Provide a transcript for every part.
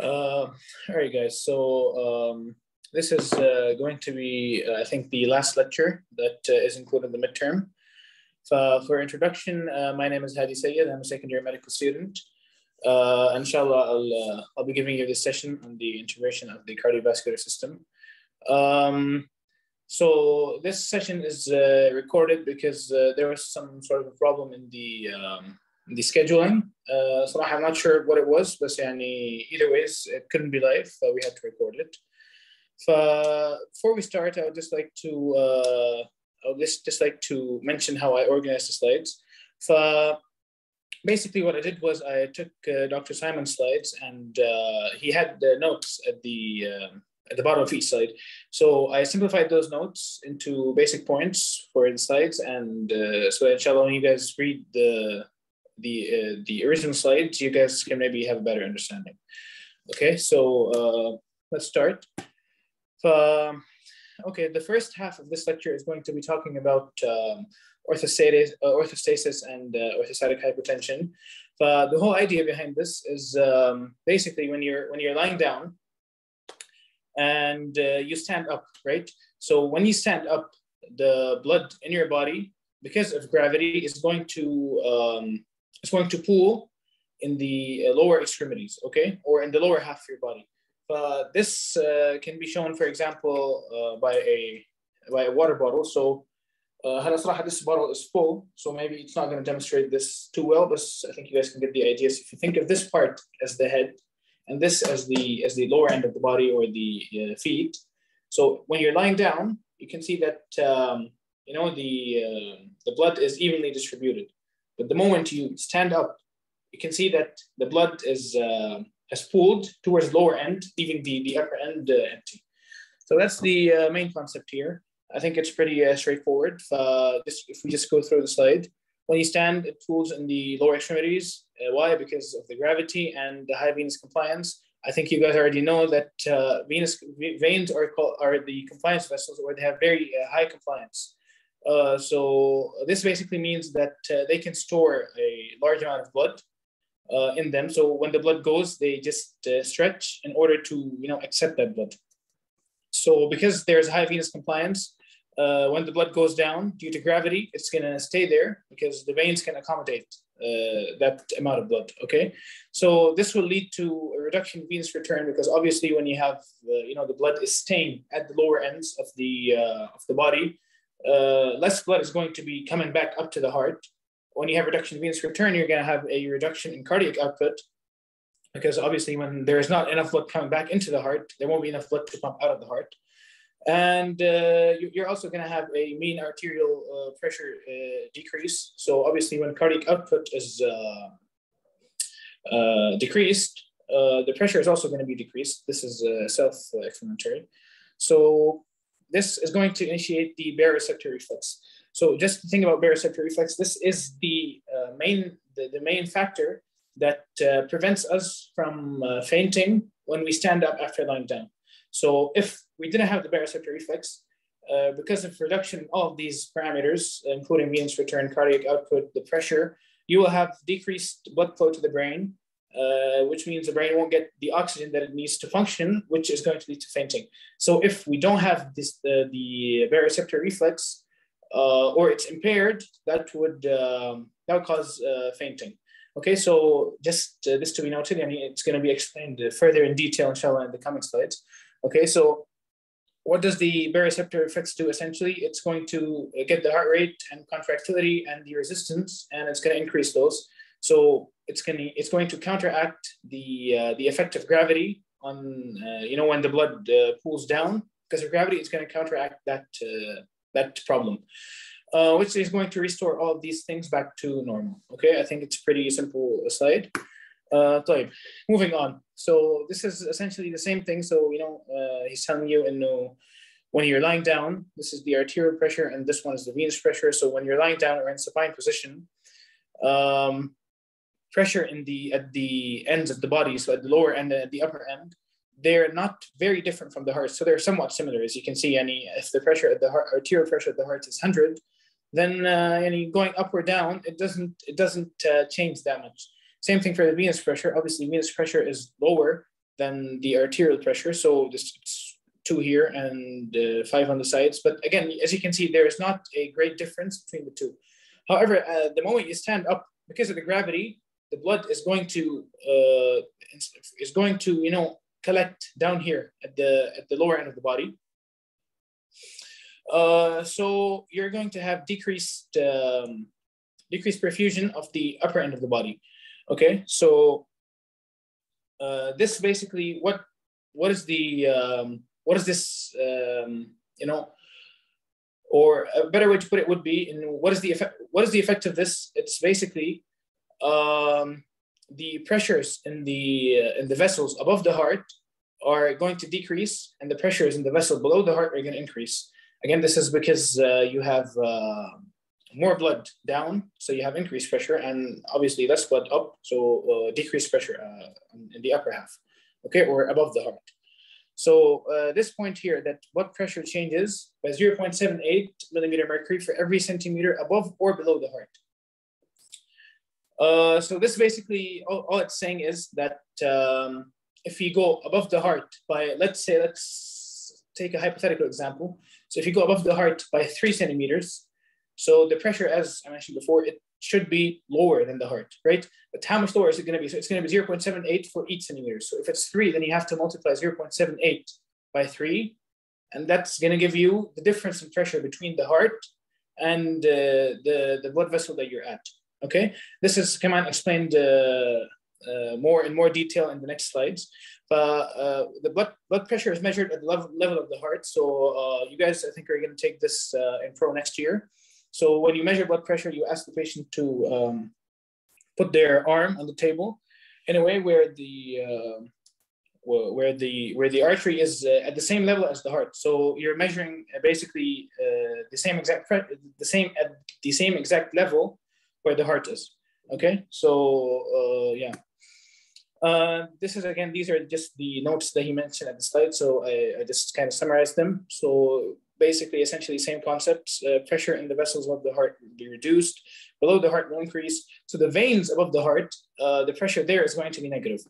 Uh, all right, guys. So um, this is uh, going to be, uh, I think, the last lecture that uh, is included in the midterm. So for introduction, uh, my name is Haadi Syed. I'm a secondary medical student. Uh, inshallah, I'll, I'll be giving you this session on the integration of the cardiovascular system. Um, so this session is recorded because there was some sort of a problem in the um, the scheduling uh, صراحة I'm not sure what it was but يعني either ways it couldn't be live so we had to record it so before we start I would just like to uh, I would just, just like to mention how I organized the slides so basically what I did was I took uh, Dr. Simon's slides and uh, he had the notes at the um, at the bottom of each slide. So I simplified those notes into basic points for the slides, and uh, so inshallah, when you guys read the the uh, the original slides, you guys can maybe have a better understanding. Okay, so uh, let's start. Um, okay, the first half of this lecture is going to be talking about um, orthostasis, uh, orthostasis and uh, orthostatic hypotension. Uh, the whole idea behind this is um, basically when you're when you're lying down and uh, you stand up, right? So when you stand up, the blood in your body, because of gravity, is going to um, it's going to pool in the uh, lower extremities, okay, or in the lower half of your body. Uh, this uh, can be shown, for example, uh, by a by a water bottle. So, uh, this bottle is full, so maybe it's not going to demonstrate this too well, but I think you guys can get the idea. So if you think of this part as the head, and this as the as the lower end of the body or the uh, feet. So when you're lying down, you can see that um, you know the uh, the blood is evenly distributed. But the moment you stand up, you can see that the blood is uh, has pulled towards lower end, leaving the, the upper end uh, empty. So that's the uh, main concept here. I think it's pretty uh, straightforward. Uh, this, if we just go through the slide, when you stand, it pulls in the lower extremities. Uh, why? Because of the gravity and the high venous compliance. I think you guys already know that venous veins are called, are the compliance vessels where they have very high compliance. Uh, so this basically means that uh, they can store a large amount of blood uh, in them. So when the blood goes, they just uh, stretch in order to you know accept that blood. So because there's high venous compliance, uh, when the blood goes down due to gravity, it's gonna stay there because the veins can accommodate that amount of blood. Okay, so this will lead to a reduction in venous return because obviously when you have you know the blood is staying at the lower ends of the of the body uh, less blood is going to be coming back up to the heart. When you have reduction in venous return, you're going to have a reduction in cardiac output because obviously when there is not enough blood coming back into the heart, there won't be enough blood to pump out of the heart. And uh, you're also going to have a mean arterial uh, pressure uh, decrease. So obviously when cardiac output is uh, decreased, the pressure is also going to be decreased. This is self-explanatory. So this is going to initiate the baroreceptor reflex. So just think about baroreceptor reflex. This is the uh, main the, the, main factor that uh, prevents us from uh, fainting when we stand up after lying down. So if we didn't have the baroreceptor reflex, uh, because of reduction all of these parameters, including venous return, cardiac output, the pressure, you will have decreased blood flow to the brain, uh, which means the brain won't get the oxygen that it needs to function, which is going to lead to fainting. So if we don't have this uh, the baroreceptor reflex, uh, or it's impaired, that would um, that would cause uh, fainting. Okay, so just uh, this to be noted, I mean, it's going to be explained further in detail, inshallah, in the coming slides. Okay, so what does the baroreceptor reflex do essentially? It's going to get the heart rate and contractility and the resistance, and it's going to increase those. So it's going to it's going to counteract the uh, the effect of gravity on uh, you know when the blood uh, pools down because of gravity it's going to counteract that uh, that problem uh, which is going to restore all of these things back to normal okay i think it's pretty simple slide uh, طيب, moving on so this is essentially the same thing so you know uh, he's telling you in no when you're lying down this is the arterial pressure and this one is the venous pressure so when you're lying down or in supine position um, pressure in the at the ends of the body, so at the lower end and at the upper end, they're not very different from the heart. So they're somewhat similar, as you can see. Any if the pressure at the heart, arterial pressure at the heart is 100, then uh, any going up or down, it doesn't it doesn't uh, change that much. Same thing for the venous pressure. Obviously, venous pressure is lower than the arterial pressure. So this two here and uh, five on the sides. But again, as you can see, there is not a great difference between the two. However, uh, the moment you stand up, because of the gravity, the blood is going to uh, is going to you know collect down here at the at the lower end of the body. Uh, so you're going to have decreased um, decreased perfusion of the upper end of the body. Okay, so uh, this basically what what is the um, what is this um, you know or a better way to put it would be in what is the effect what is the effect of this it's basically um, the pressures in the uh, in the vessels above the heart are going to decrease and the pressures in the vessel below the heart are going to increase again this is because uh, you have uh, more blood down so you have increased pressure and obviously less blood up so uh, decreased pressure uh, in the upper half okay or above the heart so uh, this point here that blood pressure changes by 0.78 millimeter mercury for every centimeter above or below the heart. Uh, so this basically, all, all, it's saying is that um, if you go above the heart by, let's say, let's take a hypothetical example. So if you go above the heart by three centimeters, so the pressure, as I mentioned before, it should be lower than the heart, right? But how much lower is it going to be? So it's going to be 0.78 for each centimeter. So if it's three, then you have to multiply 0.78 by three. And that's going to give you the difference in pressure between the heart and uh, the, the blood vessel that you're at. Okay, this is on explained uh, uh, more in more detail in the next slides. But uh, the blood blood pressure is measured at the level, level of the heart. So uh, you guys, I think, are going to take this uh, in pro next year. So when you measure blood pressure, you ask the patient to um, put their arm on the table in a way where the uh, where the where the artery is at the same level as the heart. So you're measuring basically the same exact the same at the same exact level where the heart is. Okay, so uh, yeah. Uh, this is again, these are just the notes that he mentioned at the slide. So I, I just kind of summarized them. So basically essentially same concepts. Uh, pressure in the vessels of the heart will be reduced. Below the heart will increase. So the veins above the heart, uh, the pressure there is going to be negative.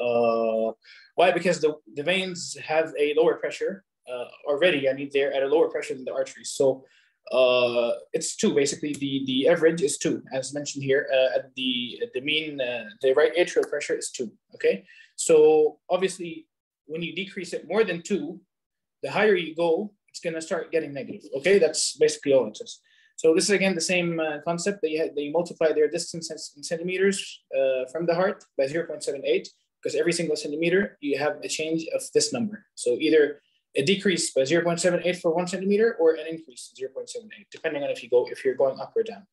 Uh, why? Because the, the veins have a lower pressure uh, already. I mean, they're at a lower pressure than the arteries. So uh, it's two basically. The the average is two, as mentioned here. Uh, at the at the mean, the right atrial pressure is two. Okay, so obviously when you decrease it more than two, the higher you go, it's going to start getting negative. Okay, that's basically all it is. So this is again the same uh, concept that you, had, you multiply their distance in centimeters uh, from the heart by 0.78 because every single centimeter you have a change of this number. So either a decrease by 0.78 for one centimeter or an increase 0.78, depending on if you go if you're going up or down.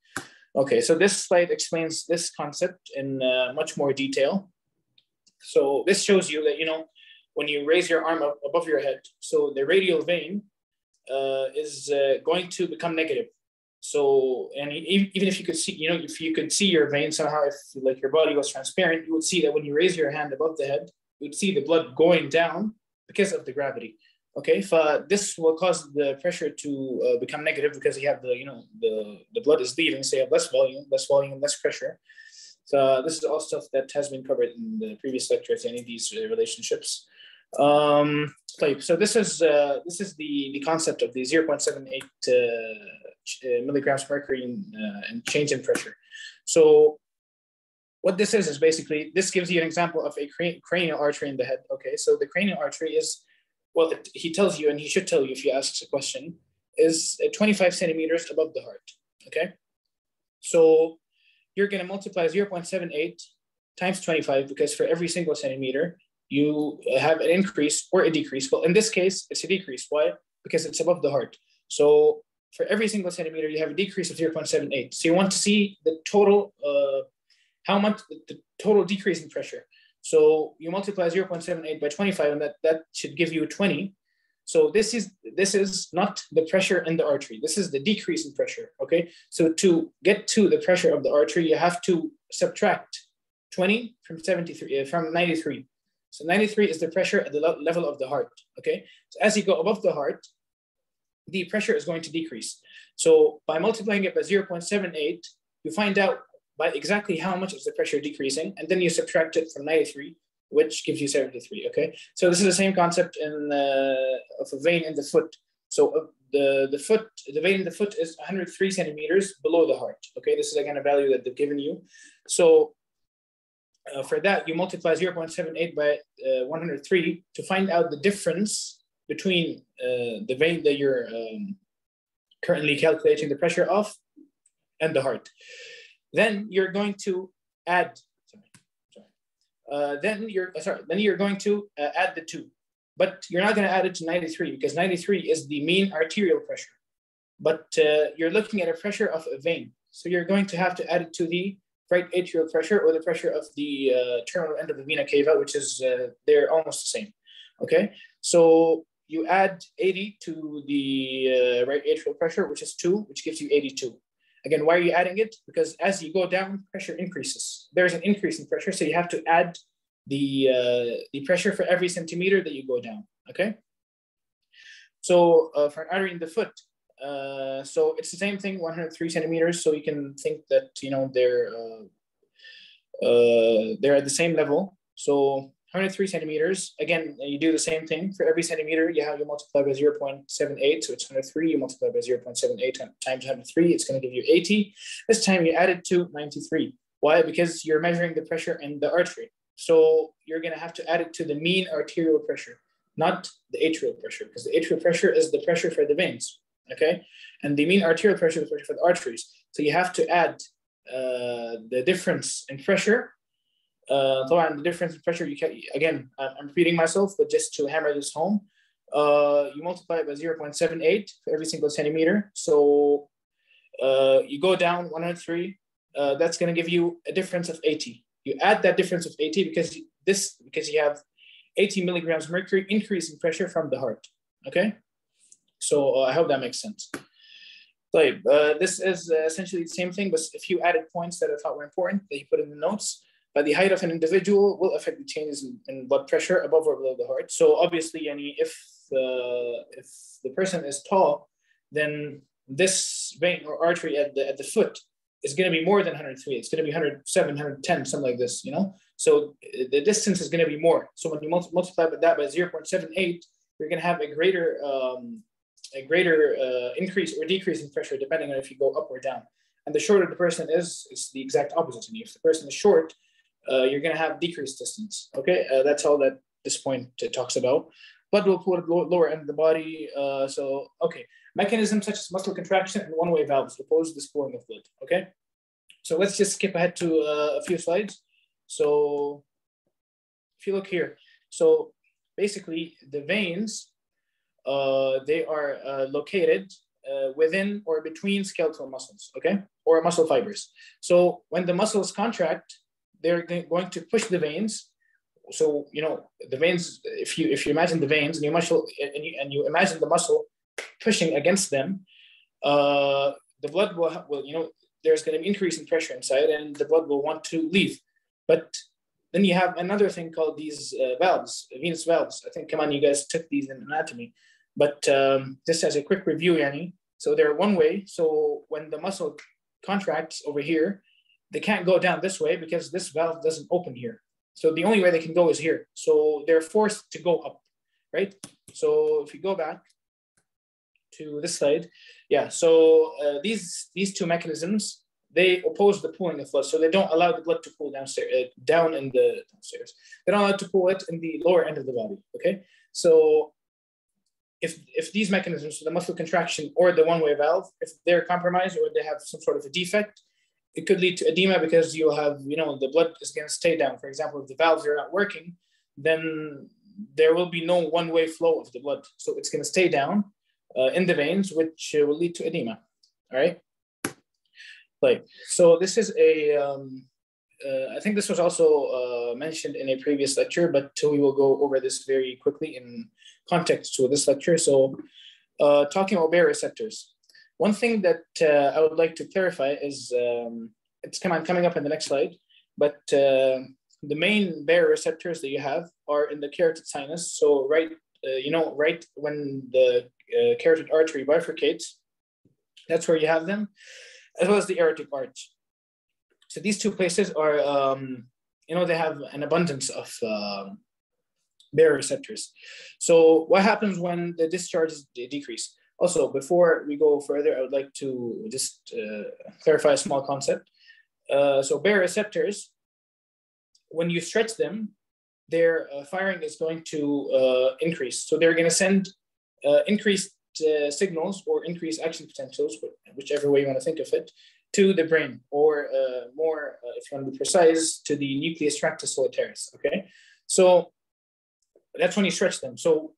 Okay, so this slide explains this concept in uh, much more detail. So this shows you that you know when you raise your arm up above your head. So the radial vein uh, is uh, going to become negative. So, and even if you could see, you know, if you could see your vein somehow, if like your body was transparent, you would see that when you raise your hand above the head, you would see the blood going down because of the gravity. Okay, so this will cause the pressure to uh, become negative because you have the, you know, the, the blood is leaving, so you have less volume, less volume, less pressure. So this is all stuff that has been covered in the previous lectures, any of these uh, relationships. Um, so this is uh, this is the the concept of the 0.78 uh, uh, milligrams mercury in, uh, and change in pressure. So what this is is basically this gives you an example of a cranial artery in the head. Okay, so the cranial artery is well, he tells you, and he should tell you if you ask a question, is 25 centimeters above the heart. Okay, so you're going to multiply 0.78 times 25 because for every single centimeter, you have an increase or a decrease. Well, in this case, it's a decrease. Why? Because it's above the heart. So for every single centimeter, you have a decrease of 0.78. So you want to see the total, uh, how much the total decrease in pressure. So you multiply 0.78 by 25, and that, that should give you 20. So this is this is not the pressure in the artery. This is the decrease in pressure. Okay. So to get to the pressure of the artery, you have to subtract 20 from 73 uh, from 93. So 93 is the pressure at the level of the heart, okay? So as you go above the heart, the pressure is going to decrease. So by multiplying it by 0.78, you find out by exactly how much is the pressure decreasing, and then you subtract it from 93, which gives you 73, okay? So this is the same concept in the, of a vein in the foot. So uh, the, the foot, the vein in the foot is 103 centimeters below the heart, okay? This is again a value that they've given you. So uh, for that, you multiply 0.78 by uh, 103 to find out the difference between uh, the vein that you're um, currently calculating the pressure of and the heart. Then you're going to add, sorry, sorry. Uh, then you're, uh, sorry, then you're going to uh, add the two, but you're not going to add it to 93 because 93 is the mean arterial pressure. But you're looking at a pressure of a vein. So you're going to have to add it to the right atrial pressure or the pressure of the uh, terminal end of the vena cava, which is uh, they're almost the same. Okay, so you add 80 to the uh, right atrial pressure, which is two, which gives you 82. Again, why are you adding it? Because as you go down, pressure increases. There's an increase in pressure, so you have to add the uh, the pressure for every centimeter that you go down. Okay. So uh, for an artery in the foot, uh, so it's the same thing, 103 centimeters. So you can think that you know they're uh, uh, they're at the same level. So 103 centimeters. Again, you do the same thing for every centimeter. You have you multiply by 0.78, so it's 103. You multiply by 0.78 times 103, it's going to give you 80. This time you add it to 93. Why? Because you're measuring the pressure in the artery. So you're going to have to add it to the mean arterial pressure, not the atrial pressure, because the atrial pressure is the pressure for the veins okay? And the mean arterial pressure is pressure for the arteries. So you have to add uh, the difference in pressure. Uh, the difference in pressure, you can, again, I'm repeating myself, but just to hammer this home, uh, you multiply it by 0.78 for every single centimeter. So uh, you go down 103, uh, that's gonna give you a difference of 80. You add that difference of 80 because this, because you have 80 milligrams mercury increase in pressure from the heart, okay? So uh, I hope that makes sense. Like, uh, this is uh, essentially the same thing, but a few added points that I thought were important that you put in the notes. But the height of an individual will affect the changes in, in blood pressure above or below the heart. So obviously, any if uh, if the person is tall, then this vein or artery at the at the foot is going to be more than 103. It's going to be 107, 110, something like this, you know? So the distance is going to be more. So when you multiply by that by 0.78, you're going to have a greater um, a greater uh, increase or decrease in pressure depending on if you go up or down. And the shorter the person is, it's the exact opposite. And if the person is short, uh, you're going to have decreased distance. Okay, uh, that's all that this point talks about. Blood will pull at the lower end of the body. Uh, so, okay, mechanisms such as muscle contraction and one-way valves oppose this pulling of blood. Okay, so let's just skip ahead to uh, a few slides. So, if you look here, so basically the veins uh, they are uh, located uh, within or between skeletal muscles, okay, or muscle fibers. So when the muscles contract, they're going to push the veins. So you know the veins. If you if you imagine the veins and you muscle and you, and you imagine the muscle pushing against them, uh, the blood will, will you know there's going to be increase in pressure inside, and the blood will want to leave. But then you have another thing called these uh, valves, venous valves. I think, come on, you guys took these in anatomy. But um, just as a quick review, Yanni, so they're one way. So when the muscle contracts over here, they can't go down this way because this valve doesn't open here. So the only way they can go is here. So they're forced to go up, right? So if you go back to this slide, yeah. So uh, these these two mechanisms they oppose the pooling of blood, so they don't allow the blood to pool downstairs, uh, down in the downstairs. They don't allow to pool it in the lower end of the body. Okay, so if if these mechanisms, the muscle contraction or the one-way valve, if they're compromised or they have some sort of a defect, it could lead to edema because you'll have, you know, the blood is going to stay down. For example, if the valves are not working, then there will be no one-way flow of the blood. So it's going to stay down uh, in the veins, which uh, will lead to edema. All right. Like, so this is a, um, uh, I think this was also uh, mentioned in a previous lecture, but we will go over this very quickly in context to this lecture. So uh, talking about baroreceptors. One thing that uh, I would like to clarify is, um, it's come on, coming up in the next slide, but uh, the main baroreceptors that you have are in the carotid sinus. So right, uh, you know, right when the uh, carotid artery bifurcates, that's where you have them, as well as the aortic arch. So these two places are um, you know, they have an abundance of uh, baroreceptors. So what happens when the discharges decrease? Also, before we go further, I would like to just uh, clarify a small concept. Uh, so baroreceptors, when you stretch them, their uh, firing is going to uh, increase. So they're going to send uh, increased uh, signals or increased action potentials, whichever way you want to think of it, to the brain, or more, if you want to be precise, to the nucleus tractus solitarius. Okay, so that's when you stretch them. So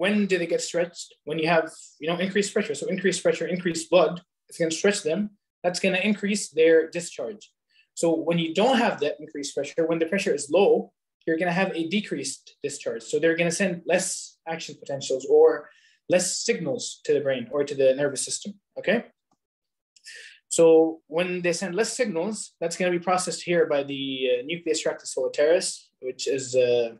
when do they get stretched? When you have you know increased pressure. So increased pressure, increased blood. It's going to stretch them. That's going to increase their discharge. So when you don't have that increased pressure, when the pressure is low, you're going to have a decreased discharge. So they're going to send less action potentials or less signals to the brain or to the nervous system. Okay. So when they send less signals, that's going to be processed here by the uh, nucleus tractus solitarius, which is uh,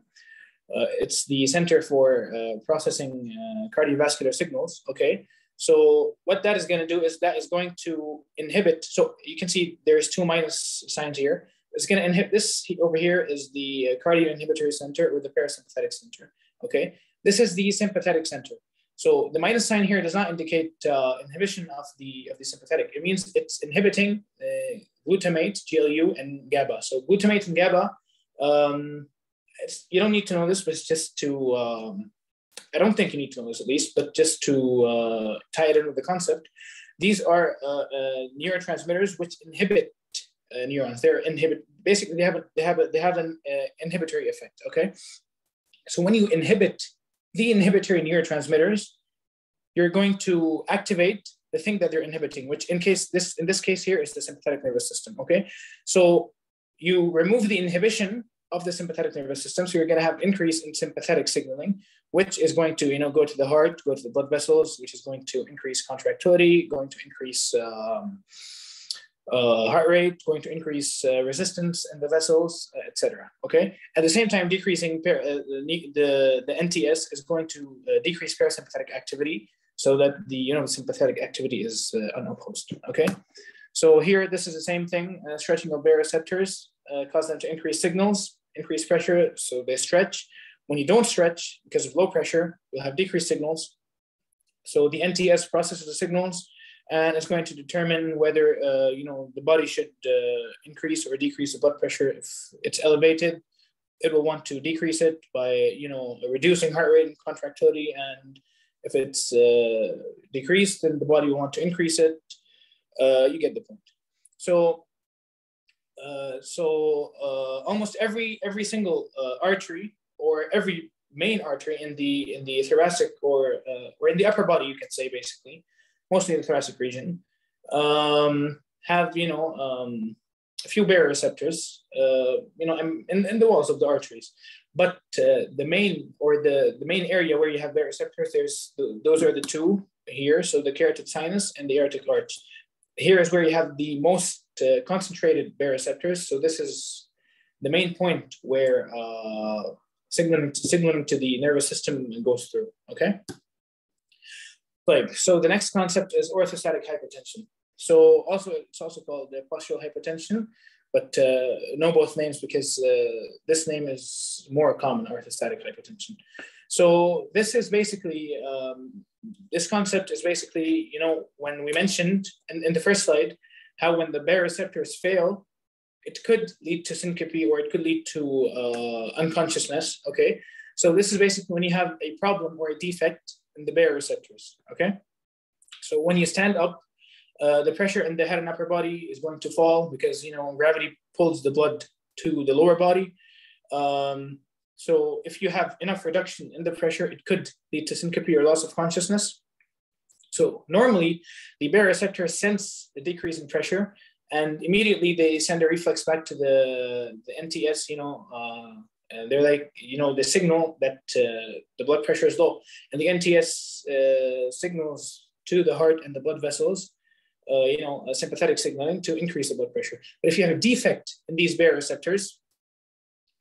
it's the center for uh, processing uh, cardiovascular signals. Okay. So what that is going to do is that is going to inhibit. So you can see there's two minus signs here. It's going to inhibit this over here is the uh, cardio inhibitory center or the parasympathetic center. Okay. This is the sympathetic center. So the minus sign here does not indicate uh, inhibition of the of the sympathetic. It means it's inhibiting uh, glutamate, GLU, and GABA. So glutamate and GABA, um, you don't need to know this, but just to, um, I don't think you need to know this at least, but just to uh, tie it in with the concept. These are uh, uh, neurotransmitters which inhibit uh, neurons. They're inhibit, basically they have, a, they have, a, they have an inhibitory effect, okay? So when you inhibit the inhibitory neurotransmitters, you're going to activate the thing that they're inhibiting, which in case this in this case here is the sympathetic nervous system. Okay, so you remove the inhibition of the sympathetic nervous system, so you're going to have increase in sympathetic signaling, which is going to you know go to the heart, go to the blood vessels, which is going to increase contractility, going to increase um, uh, heart rate, going to increase uh, resistance in the vessels, uh, etc. Okay. At the same time, decreasing uh, the, the, NTS is going to uh, decrease parasympathetic activity so that the you know sympathetic activity is uh, unopposed. Okay. So here, this is the same thing. stretching of baroreceptors cause them to increase signals, increase pressure, so they stretch. When you don't stretch because of low pressure, you'll have decreased signals. So the NTS processes the signals and it's going to determine whether uh, you know the body should uh, increase or decrease the blood pressure. If it's elevated, it will want to decrease it by you know reducing heart rate and contractility, and if it's uh, decreased, then the body will want to increase it. Uh, you get the point. So. Uh, so uh, almost every every single artery or every main artery in the in the thoracic or or in the upper body, you can say basically, mostly the thoracic region, um, have you know um, a few baroreceptors, uh, you know, in, in the walls of the arteries. But uh, the main or the, the main area where you have baroreceptors, there's the, those are the two here. So the carotid sinus and the aortic arch. Here is where you have the most uh, concentrated baroreceptors. So this is the main point where uh, signaling, signaling to the nervous system goes through. Okay plague. So the next concept is orthostatic hypertension. So also it's also called the postural hypertension, but uh, know both names because uh, this name is more common, orthostatic hypertension. So this is basically, um, this concept is basically, you know, when we mentioned in, in the first slide, how when the baroreceptors fail, it could lead to syncope or it could lead to uh, unconsciousness, okay? So this is basically when you have a problem or a defect in the baroreceptors, okay? So when you stand up, uh, the pressure in the head and upper body is going to fall because, you know, gravity pulls the blood to the lower body. Um, so if you have enough reduction in the pressure, it could lead to syncope or loss of consciousness. So normally the baroreceptors sense the decrease in pressure and immediately they send a reflex back to the, the NTS, you know, uh, and they're like, you know, the signal that uh, the blood pressure is low, and the NTS uh, signals to the heart and the blood vessels, uh, you know, a sympathetic signaling to increase the blood pressure. But if you have a defect in these baroreceptors,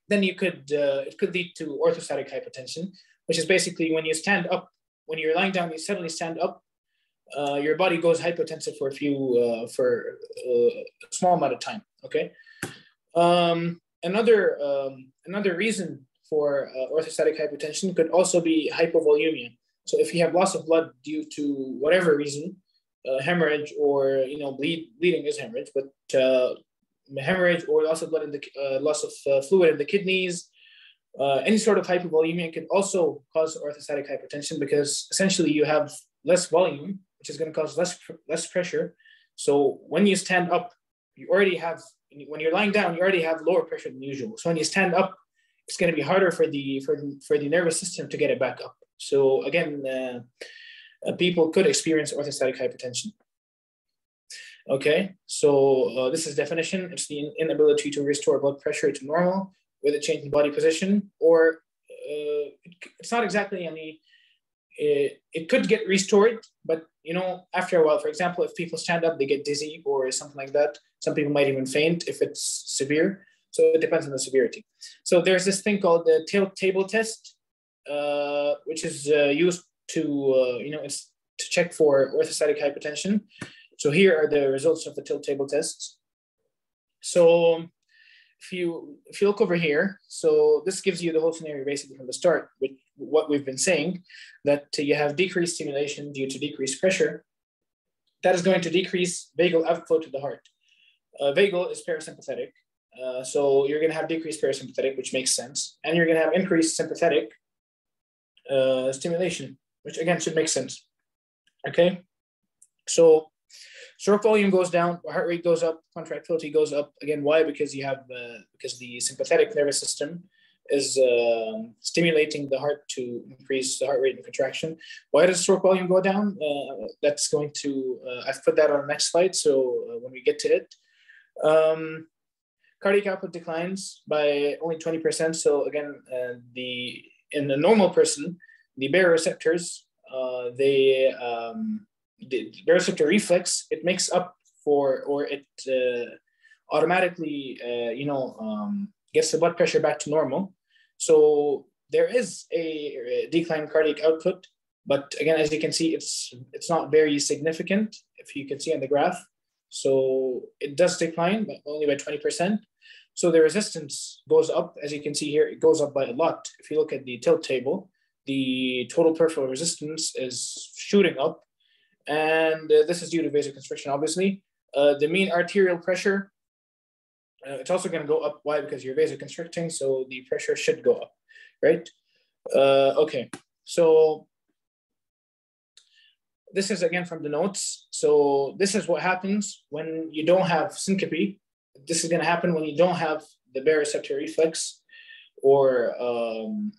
then you could uh, it could lead to orthostatic hypotension, which is basically when you stand up, when you're lying down, you suddenly stand up, uh, your body goes hypotensive for a few uh, for a small amount of time. Okay. Um, another um, another reason for uh, orthostatic hypotension could also be hypovolemia. So if you have loss of blood due to whatever reason, uh, hemorrhage or you know bleed bleeding is hemorrhage, but uh, hemorrhage or loss of blood in the uh, loss of uh, fluid in the kidneys, uh, any sort of hypovolemia can also cause orthostatic hypotension because essentially you have less volume, which is going to cause less less pressure. So when you stand up, you already have when you're lying down, you already have lower pressure than usual. So when you stand up, it's going to be harder for the for the, for the nervous system to get it back up. So again, uh, people could experience orthostatic hypotension. Okay, so uh, this is definition. It's the inability to restore blood pressure to normal with a change in body position, or uh, it's not exactly any. It, it could get restored, but you know, after a while, for example, if people stand up, they get dizzy or something like that. Some people might even faint if it's severe. So it depends on the severity. So there's this thing called the tilt table test, uh, which is uh, used to, uh, you know, it's to check for orthostatic hypotension. So here are the results of the tilt table tests. So if you if you look over here, so this gives you the whole scenario basically from the start, with what we've been saying, that you have decreased stimulation due to decreased pressure. That is going to decrease vagal outflow to the heart. Uh, vagal is parasympathetic, uh, so you're going to have decreased parasympathetic, which makes sense, and you're going to have increased sympathetic uh, stimulation, which again should make sense. Okay, so stroke volume goes down, heart rate goes up, contractility goes up. Again, why? Because you have uh, because the sympathetic nervous system is uh, stimulating the heart to increase the heart rate and contraction. Why does stroke volume go down? Uh, that's going to, uh, I've put that on the next slide. So uh, when we get to it, um, cardiac output declines by only 20%. So again, uh, the in a normal person, the baroreceptors, uh, they um, the baroreceptor reflex, it makes up for or it uh, automatically, uh, you know, um, gets the blood pressure back to normal. So there is a decline in cardiac output, but again, as you can see, it's it's not very significant. If you can see on the graph, so it does decline, but only by 20%. So the resistance goes up, as you can see here, it goes up by a lot. If you look at the tilt table, the total peripheral resistance is shooting up. And uh, this is due to vasoconstriction, obviously. Uh, the mean arterial pressure, uh, it's also going to go up. Why? Because you're vasoconstricting, so the pressure should go up, right? Uh, okay, so this is again from the notes. So this is what happens when you don't have syncope. This is going to happen when you don't have the baroreceptor reflex or um,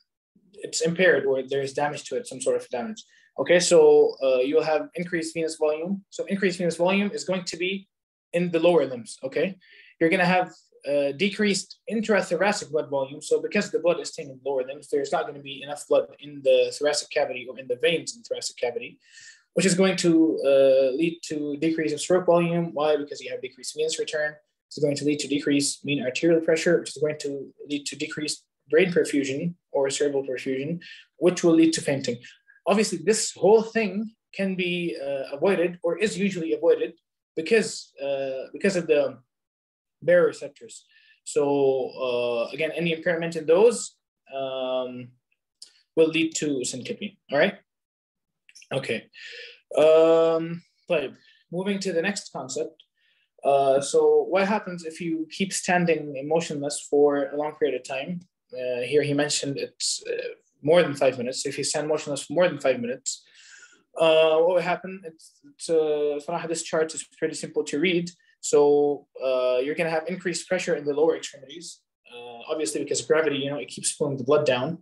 it's impaired or there's damage to it, some sort of damage. Okay, so uh, you'll have increased venous volume. So increased venous volume is going to be in the lower limbs, okay? You're going to have uh, decreased intrathoracic blood volume. So because the blood is the lower limbs, there's not going to be enough blood in the thoracic cavity or in the veins in the thoracic cavity which is going to uh, lead to decrease in stroke volume. Why? Because you have decreased venous return. It's going to lead to decreased mean arterial pressure, which is going to lead to decreased brain perfusion or cerebral perfusion, which will lead to fainting. Obviously, this whole thing can be uh, avoided or is usually avoided because uh, because of the baroreceptors. So uh, again, any impairment in those um, will lead to syncope. All right. Okay. Um, moving to the next concept. Uh, so what happens if you keep standing motionless for a long period of time? Uh, here he mentioned it's uh, more than five minutes. If you stand motionless for more than five minutes, uh, what will happen? It's, it's uh, this chart is pretty simple to read. So uh, you're going to have increased pressure in the lower extremities, uh, obviously because gravity. You know, it keeps pulling the blood down.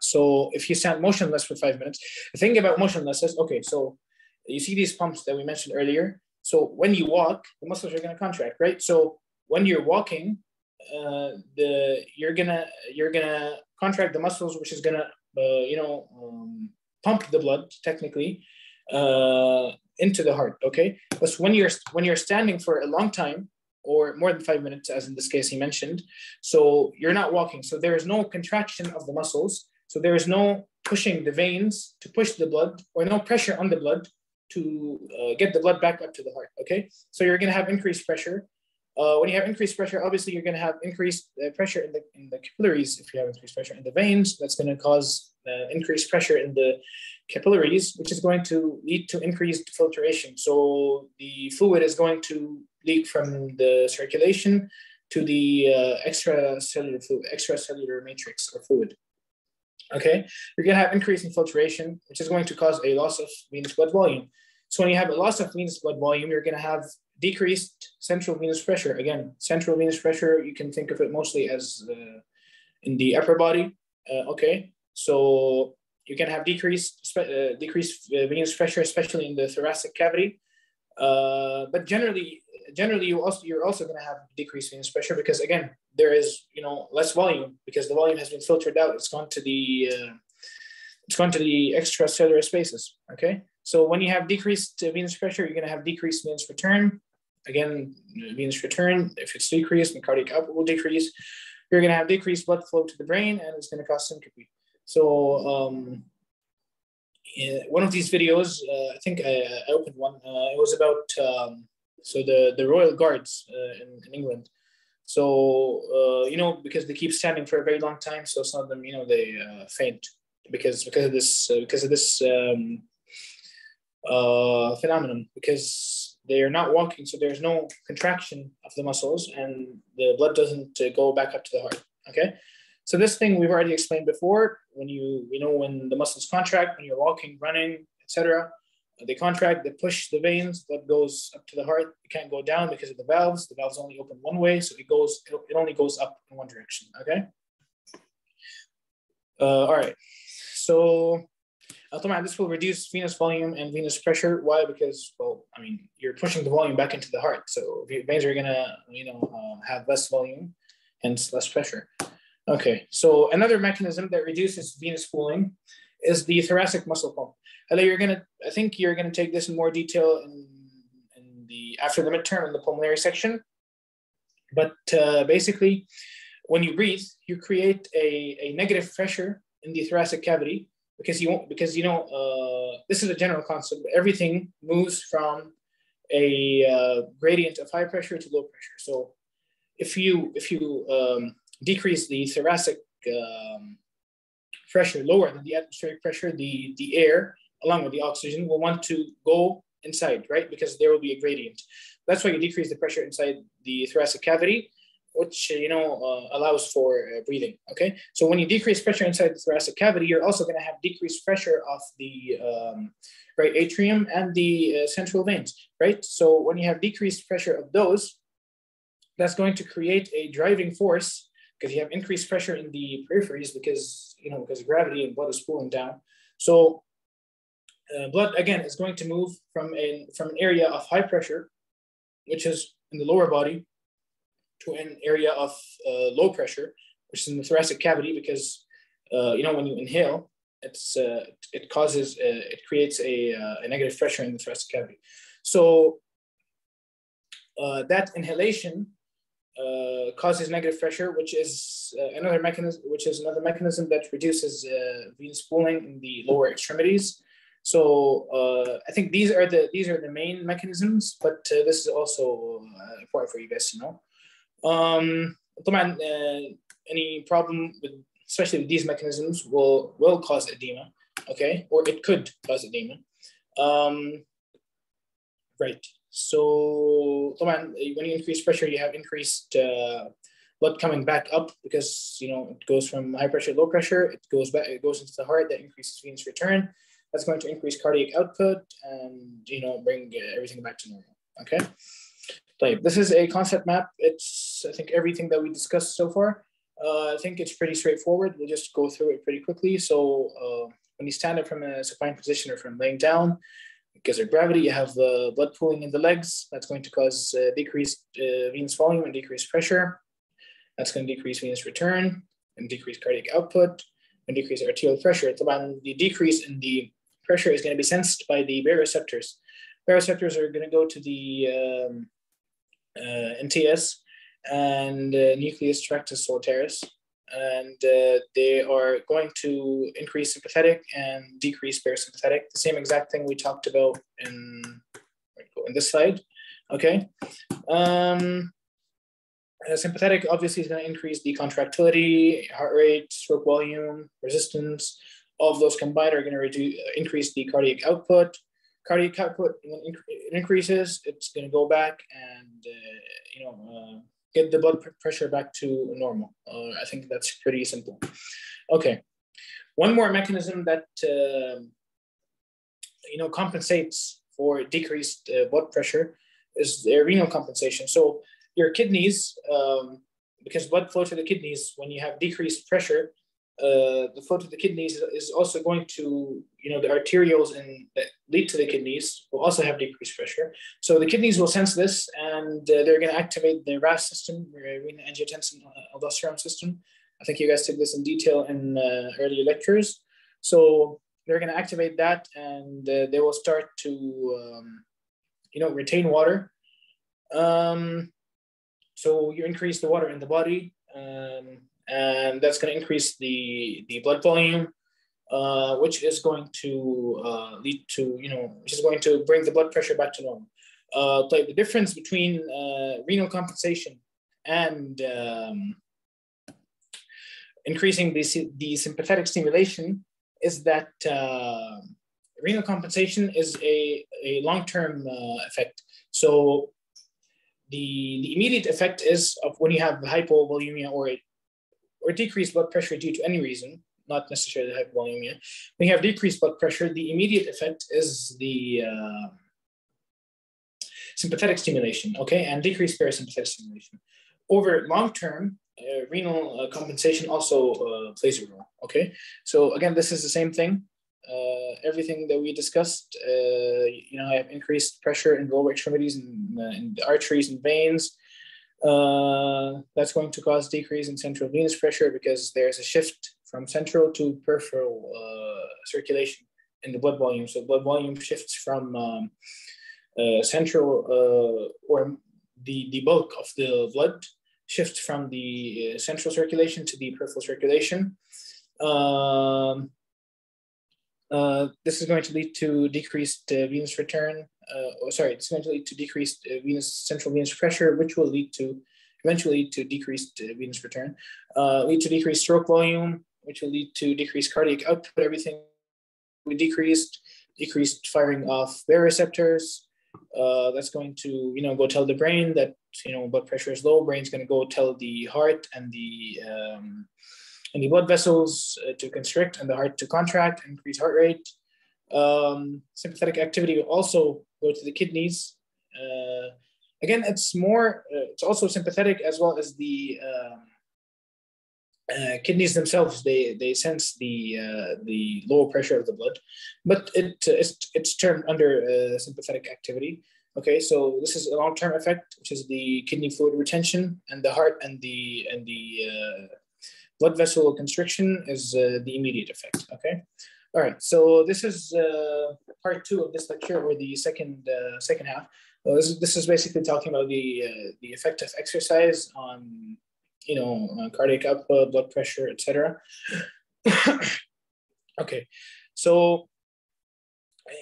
So if you stand motionless for five minutes, the thing about motionless is, okay, so you see these pumps that we mentioned earlier. So when you walk, the muscles are going to contract, right? So when you're walking, uh, the you're gonna you're gonna contract the muscles, which is gonna uh, you know um, pump the blood technically uh, into the heart. Okay, but when you're when you're standing for a long time or more than five minutes, as in this case he mentioned, so you're not walking. So there is no contraction of the muscles. So there is no pushing the veins to push the blood or no pressure on the blood to uh, get the blood back up to the heart, okay? So you're gonna have increased pressure. Uh, when you have increased pressure, obviously you're going to have increased uh, pressure in the in the capillaries. If you have increased pressure in the veins, that's going to cause uh, increased pressure in the capillaries, which is going to lead to increased filtration. So the fluid is going to leak from the circulation to the uh, extracellular fluid, extracellular matrix or fluid. Okay, you're going to have increased infiltration, which is going to cause a loss of venous blood volume. So when you have a loss of venous blood volume, you're going to have decreased central venous pressure. Again, central venous pressure, you can think of it mostly as uh, in the upper body. Uh, okay, so you can have decreased uh, decreased uh, venous pressure, especially in the thoracic cavity. Uh, but generally, generally you also you're also going to have decreased venous pressure because again there is you know less volume because the volume has been filtered out. It's gone to the uh, it's gone to the extracellular spaces. Okay, so when you have decreased venous pressure, you're going to have decreased venous return. Again, venous return, if it's decreased, the cardiac output will decrease. You're going to have decreased blood flow to the brain, and it's going to cause syncope. So um, one of these videos, uh, I think I, I opened one. Uh, it was about um, so the the Royal Guards uh, in, in England. So uh, you know because they keep standing for a very long time, so some of them you know they uh, faint because because of this uh, because of this um, phenomenon because they are not walking, so there's no contraction of the muscles, and the blood doesn't uh, go back up to the heart. Okay, so this thing we've already explained before. When you you know when the muscles contract, when you're walking, running, etc., they contract, they push the veins, blood goes up to the heart. It can't go down because of the valves. The valves only open one way, so it goes. It only goes up in one direction. Okay. Uh, all right. So طبعا this will reduce venous volume and venous pressure. Why? Because well, I mean, you're pushing the volume back into the heart, so veins are gonna you know uh, have less volume, hence less pressure. Okay, so another mechanism that reduces venous pooling is the thoracic muscle pump. Hello, you're gonna. I think you're gonna take this in more detail in, in the after the midterm in the pulmonary section. But uh, basically, when you breathe, you create a, a negative pressure in the thoracic cavity because you won't because you know uh, this is a general concept. Everything moves from a uh, gradient of high pressure to low pressure. So if you if you um, decrease the thoracic um, pressure lower than the atmospheric pressure, the the air along with the oxygen will want to go inside, right? Because there will be a gradient. That's why you decrease the pressure inside the thoracic cavity which you know uh, allows for uh, breathing. Okay, so when you decrease pressure inside the thoracic cavity, you're also going to have decreased pressure of the um, right atrium and the uh, central veins. Right, so when you have decreased pressure of those, that's going to create a driving force because you have increased pressure in the peripheries because you know because gravity and blood is pulling down. So uh, blood again is going to move from an from an area of high pressure, which is in the lower body, to an area of uh, low pressure, which is in the thoracic cavity, because uh, you know when you inhale, it's uh, it causes uh, it creates a, uh, a, negative pressure in the thoracic cavity. So uh, that inhalation causes negative pressure, which is another mechanism, which is another mechanism that reduces venous pooling in the lower extremities. So uh, I think these are the these are the main mechanisms, but uh, this is also uh, important for you guys to know. Um, طبعا uh, any problem with especially with these mechanisms will will cause edema, okay, or it could cause edema. Um, right. So طبعا when you increase pressure, you have increased uh, blood coming back up because you know it goes from high pressure to low pressure. It goes back. It goes into the heart. That increases venous return. That's going to increase cardiac output and you know bring uh, everything back to normal. Okay. This is a concept map. It's, I think, everything that we discussed so far. Uh, I think it's pretty straightforward. We'll just go through it pretty quickly. So uh, when you stand up from a supine position or from laying down, because of gravity, you have the blood pooling in the legs. That's going to cause uh, decreased uh, venous volume and decreased pressure. That's going to decrease venous return and decrease cardiac output and decrease arterial pressure. The decrease in the pressure is going to be sensed by the baroreceptors. Baroreceptors are going to go to the um, NTS and uh, nucleus tractus solitarius. And uh, they are going to increase sympathetic and decrease parasympathetic. The same exact thing we talked about in, in this slide. Okay. Um, Uh, sympathetic obviously is going to increase the contractility, heart rate, stroke volume, resistance. All of those combined are going to reduce, increase the cardiac output. Cardiac output it increases, it's going to go back and uh, you know uh, get the blood pressure back to normal. Uh, I think that's pretty simple. Okay, one more mechanism that um, you know compensates for decreased uh, blood pressure is the renal compensation. So your kidneys, um, because blood flow to the kidneys, when you have decreased pressure, uh, the flow to the kidneys is also going to, you know, the arterioles and that lead to the kidneys will also have decreased pressure. So the kidneys will sense this and uh, they're going to activate the RAS system, renin angiotensin uh, aldosterone system. I think you guys took this in detail in uh, earlier lectures. So they're going to activate that and uh, they will start to, um, you know, retain water. Um, so you increase the water in the body, um, and that's going to increase the, the blood volume, uh, which is going to uh, lead to, you know, which is going to bring the blood pressure back to normal. Uh, like the difference between uh, renal compensation and um, increasing the, the sympathetic stimulation is that uh, renal compensation is a, a long-term uh, effect. So the, the immediate effect is of when you have hypovolemia or or decreased blood pressure due to any reason, not necessarily hypovolemia. When you have decreased blood pressure, the immediate effect is the uh, sympathetic stimulation, okay, and decreased parasympathetic stimulation. Over long term, uh, renal uh, compensation also uh, plays a role, okay? So again, this is the same thing uh, everything that we discussed. Uh, you know, I have increased pressure in lower extremities and uh, in the arteries and veins. Uh, that's going to cause decrease in central venous pressure because there's a shift from central to peripheral uh, circulation in the blood volume. So blood volume shifts from um, uh, central or the, the bulk of the blood shifts from the central circulation to the peripheral circulation. Um, uh, this is going to lead to decreased uh, venous return. Uh, oh, sorry, it's to decreased uh, venous central venous pressure, which will lead to eventually to decreased uh, venous return, lead to decreased stroke volume, which will lead to decreased cardiac output. Everything we decreased, decreased firing of baroreceptors. that's going to you know go tell the brain that you know blood pressure is low. Brain's going to go tell the heart and the um, and the blood vessels uh, to constrict and the heart to contract, increase heart rate. Um, sympathetic activity will also go to the kidneys. Uh, again, it's more, uh, it's also sympathetic as well as the um, uh, kidneys themselves. They they sense the uh, the low pressure of the blood, but it it's, it's termed under uh, sympathetic activity. Okay, so this is a long-term effect, which is the kidney fluid retention and the heart and the and the blood vessel constriction is uh, the immediate effect, okay? All right, so this is uh, part two of this lecture, or the second uh, second half. This, is, this is basically talking about the uh, the effect of exercise on, you know, cardiac output, blood pressure, etc. okay, so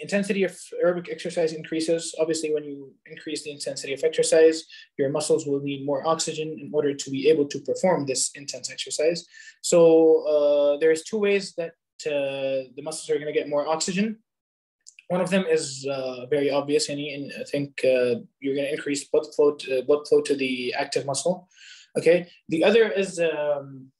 intensity of aerobic exercise increases. Obviously, when you increase the intensity of exercise, your muscles will need more oxygen in order to be able to perform this intense exercise. So uh, there's two ways that uh, the muscles are going to get more oxygen. One of them is uh, very obvious, and I think uh, you're going to increase blood flow, to, blood flow to the active muscle. Okay. The other is um,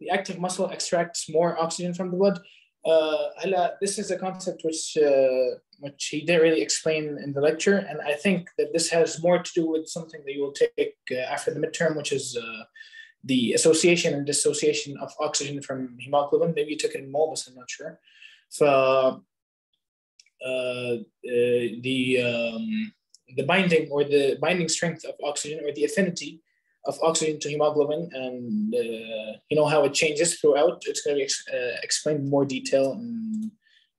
the active muscle extracts more oxygen from the blood uh, this is a concept which uh, which he didn't really explain in the lecture, and I think that this has more to do with something that you will take uh, after the midterm, which is uh, the association and dissociation of oxygen from hemoglobin. Maybe you took it in Molbus, I'm not sure. So, uh, uh, the um, the binding or the binding strength of oxygen or the affinity of oxygen to hemoglobin and uh, you know how it changes throughout. It's going to be ex- uh, explained in more detail in,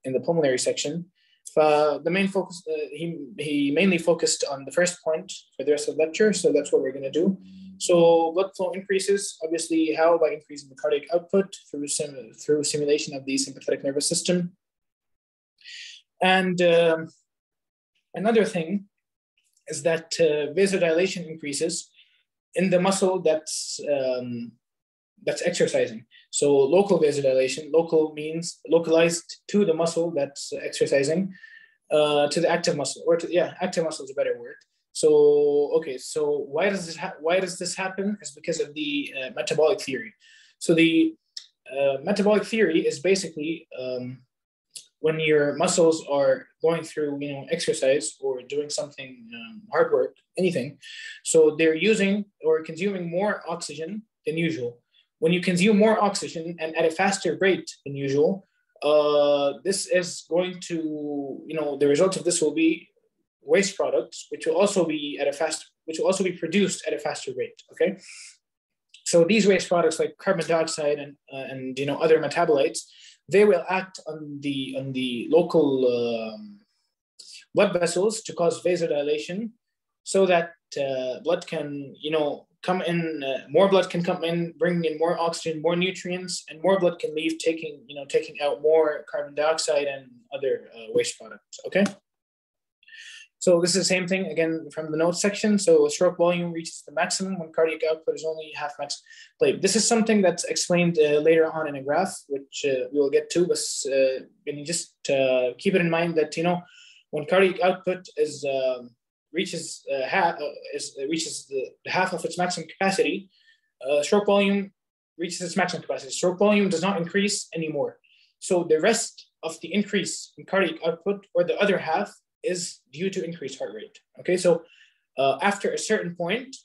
in the pulmonary section. Uh, the main focus, uh, he, he mainly focused on the first point for the rest of the lecture, so that's what we're going to do. So blood flow increases, obviously how? By increasing the cardiac output through, sim- through stimulation of the sympathetic nervous system. And um, another thing is that uh, vasodilation increases in the muscle that's um, that's exercising. So local vasodilation, local means localized to the muscle that's exercising, uh, to the active muscle, or to yeah, active muscle is a better word. So okay, so why does this ha- why does this happen? It's because of the uh, metabolic theory. So the uh, metabolic theory is basically um, when your muscles are going through you know exercise or doing something um, hard work, anything. So they're using or consuming more oxygen than usual. When you consume more oxygen and at a faster rate than usual, uh, this is going to, you know, the result of this will be waste products, which will also be at a fast, which will also be produced at a faster rate. Okay. So these waste products like carbon dioxide and, uh, and you know other metabolites, they will act on the on the local um, blood vessels to cause vasodilation, so that uh, blood can you know come in, uh, more blood can come in, bringing in more oxygen, more nutrients, and more blood can leave, taking you know taking out more carbon dioxide and other uh, waste products. Okay. So this is the same thing again from the notes section. So stroke volume reaches the maximum when cardiac output is only half max plate. This is something that's explained uh, later on in a graph, which uh, we will get to. But uh, you just uh, keep it in mind that you know when cardiac output is um, reaches uh, half uh, is reaches the, half of its maximum capacity, stroke volume reaches its maximum capacity. Stroke volume does not increase anymore. So the rest of the increase in cardiac output, or the other half, is due to increased heart rate. Okay, so uh, after a certain point,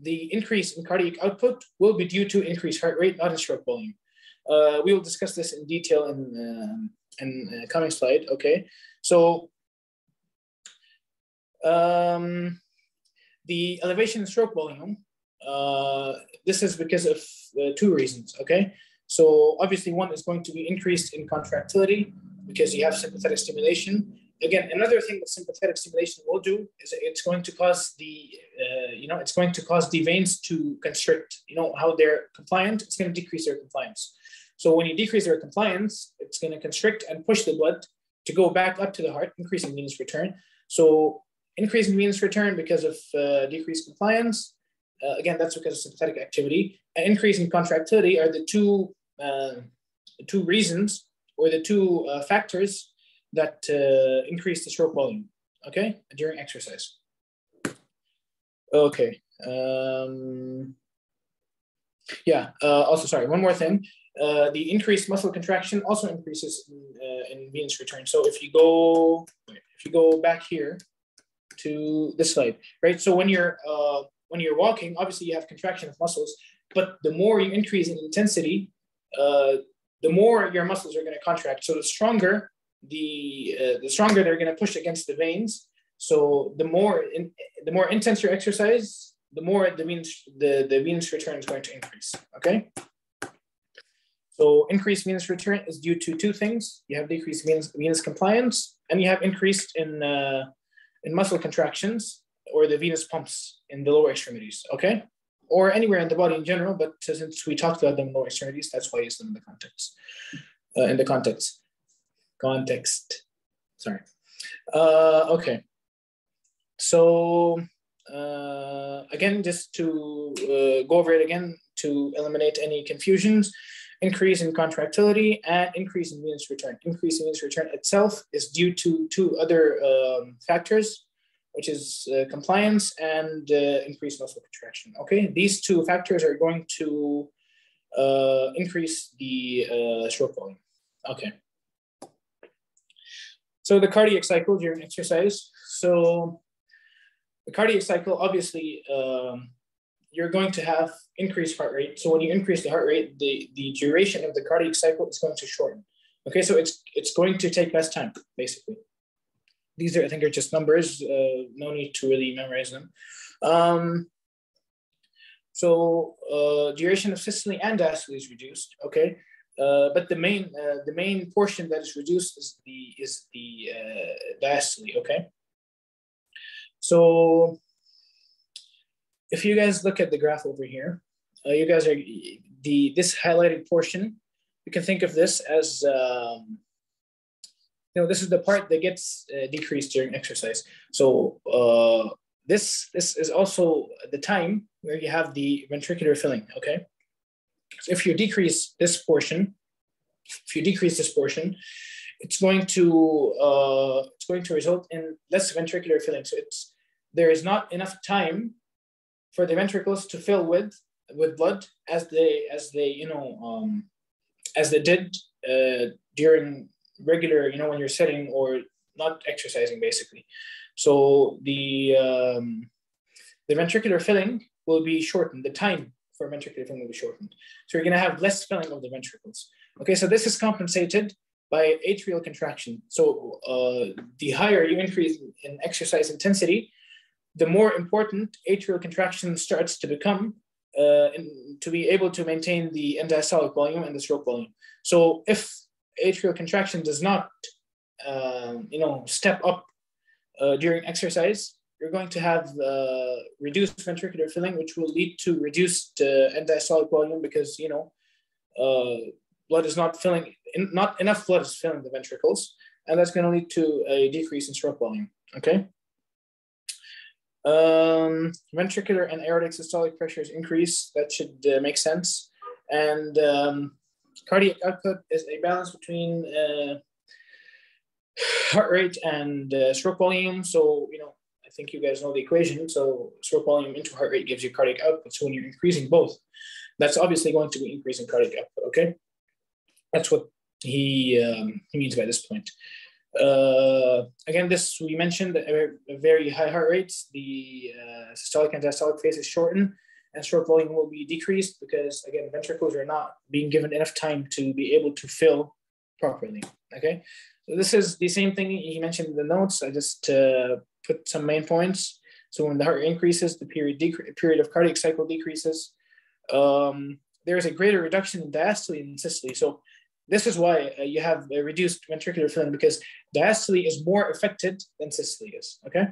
the increase in cardiac output will be due to increased heart rate, not in stroke volume. Uh, we will discuss this in detail in, um, in a coming slide. Okay, so um, the elevation in stroke volume, uh, this is because of uh, two reasons. Okay, so obviously one is going to be increased in contractility because you have sympathetic stimulation again, another thing that sympathetic stimulation will do is it's going to cause the, uh, you know, it's going to cause the veins to constrict. You know how they're compliant, it's going to decrease their compliance. So when you decrease their compliance, it's going to constrict and push the blood to go back up to the heart, increasing venous return. So increasing venous return because of uh, decreased compliance. Uh, again, that's because of sympathetic activity. And increasing contractility are the two, uh, two reasons or the two uh, factors that uh, increase the stroke volume, okay, during exercise. Okay. Um, yeah, uh, also, sorry, one more thing. Uh, the increased muscle contraction also increases in, uh, in venous return. So if you go, if you go back here to this slide, right? So when you're uh, when you're walking, obviously you have contraction of muscles, but the more you increase in intensity, uh, the more your muscles are going to contract. So the stronger the uh, the stronger they're going to push against the veins. So the more in, the more intense your exercise, the more the venous the, the venous return is going to increase. Okay. So increased venous return is due to two things. You have decreased venous, venous compliance, and you have increased in uh, in muscle contractions or the venous pumps in the lower extremities. Okay, or anywhere in the body in general. But since we talked about them lower extremities, that's why I use them in the context. Uh, in the context context. Sorry. Uh, okay. So uh, again, just to uh, go over it again to eliminate any confusions, increase in contractility and increase in venous return. Increase in venous return itself is due to two other um, factors, which is uh, compliance and uh, increased muscle contraction. Okay, these two factors are going to uh, increase the uh, stroke volume. Okay. So the cardiac cycle during exercise. So the cardiac cycle, obviously, um, you're going to have increased heart rate. So when you increase the heart rate, the, the duration of the cardiac cycle is going to shorten. Okay, so it's it's going to take less time, basically. These are, I think, are just numbers. Uh, no need to really memorize them. Um, so uh, duration of systole and diastole is reduced. Okay, uh, but the main uh, the main portion that is reduced is the is the uh, diastole. Okay. So if you guys look at the graph over here, uh, you guys are the this highlighted portion. You can think of this as um, you know this is the part that gets uh, decreased during exercise. So uh, this this is also the time where you have the ventricular filling, okay? So if you decrease this portion, if you decrease this portion, it's going to uh, it's going to result in less ventricular filling. So it's there is not enough time for the ventricles to fill with with blood as they as they you know um, as they did uh, during regular you know when you're sitting or not exercising basically. So the um, the ventricular filling will be shortened. The time for ventricular filling will be shortened. So you're going to have less filling of the ventricles. Okay, so this is compensated by atrial contraction. So uh, the higher you increase in exercise intensity, the more important atrial contraction starts to become uh, in, to be able to maintain the end diastolic volume and the stroke volume. So if atrial contraction does not, uh, you know, step up uh, during exercise, you're going to have uh, reduced ventricular filling, which will lead to reduced uh, end diastolic volume because you know uh, blood is not filling, not enough blood is filling the ventricles, and that's going to lead to a decrease in stroke volume. Okay. Um, ventricular and aortic systolic pressures increase. That should uh, make sense. And um, cardiac output is a balance between uh, heart rate and uh, stroke volume. So, you know, think you guys know the equation. So stroke volume into heart rate gives you cardiac output. So when you're increasing both, that's obviously going to be increasing cardiac output, okay? That's what he, um, he means by this point. Uh, again, this we mentioned very high heart rates, the uh, systolic and diastolic phases shorten and stroke volume will be decreased because again, ventricles are not being given enough time to be able to fill properly, okay? So this is the same thing he mentioned in the notes. I just uh, put some main points. So when the heart increases, the period, period of cardiac cycle decreases. Um, there is a greater reduction in diastole and systole. So this is why uh, you have a reduced ventricular filling because diastole is more affected than systole is, okay?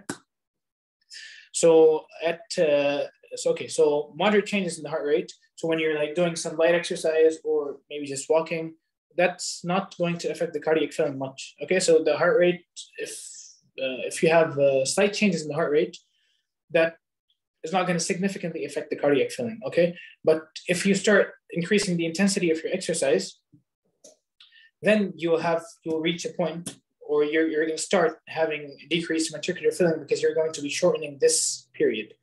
So at, uh, so okay, so moderate changes in the heart rate. So when you're like doing some light exercise or maybe just walking, that's not going to affect the cardiac filling much. Okay, so the heart rate, if if you have uh, slight changes in the heart rate, that is not going to significantly affect the cardiac filling. Okay, but if you start increasing the intensity of your exercise, then you will have you will reach a point or you're, you're going to start having decreased ventricular filling because you're going to be shortening this period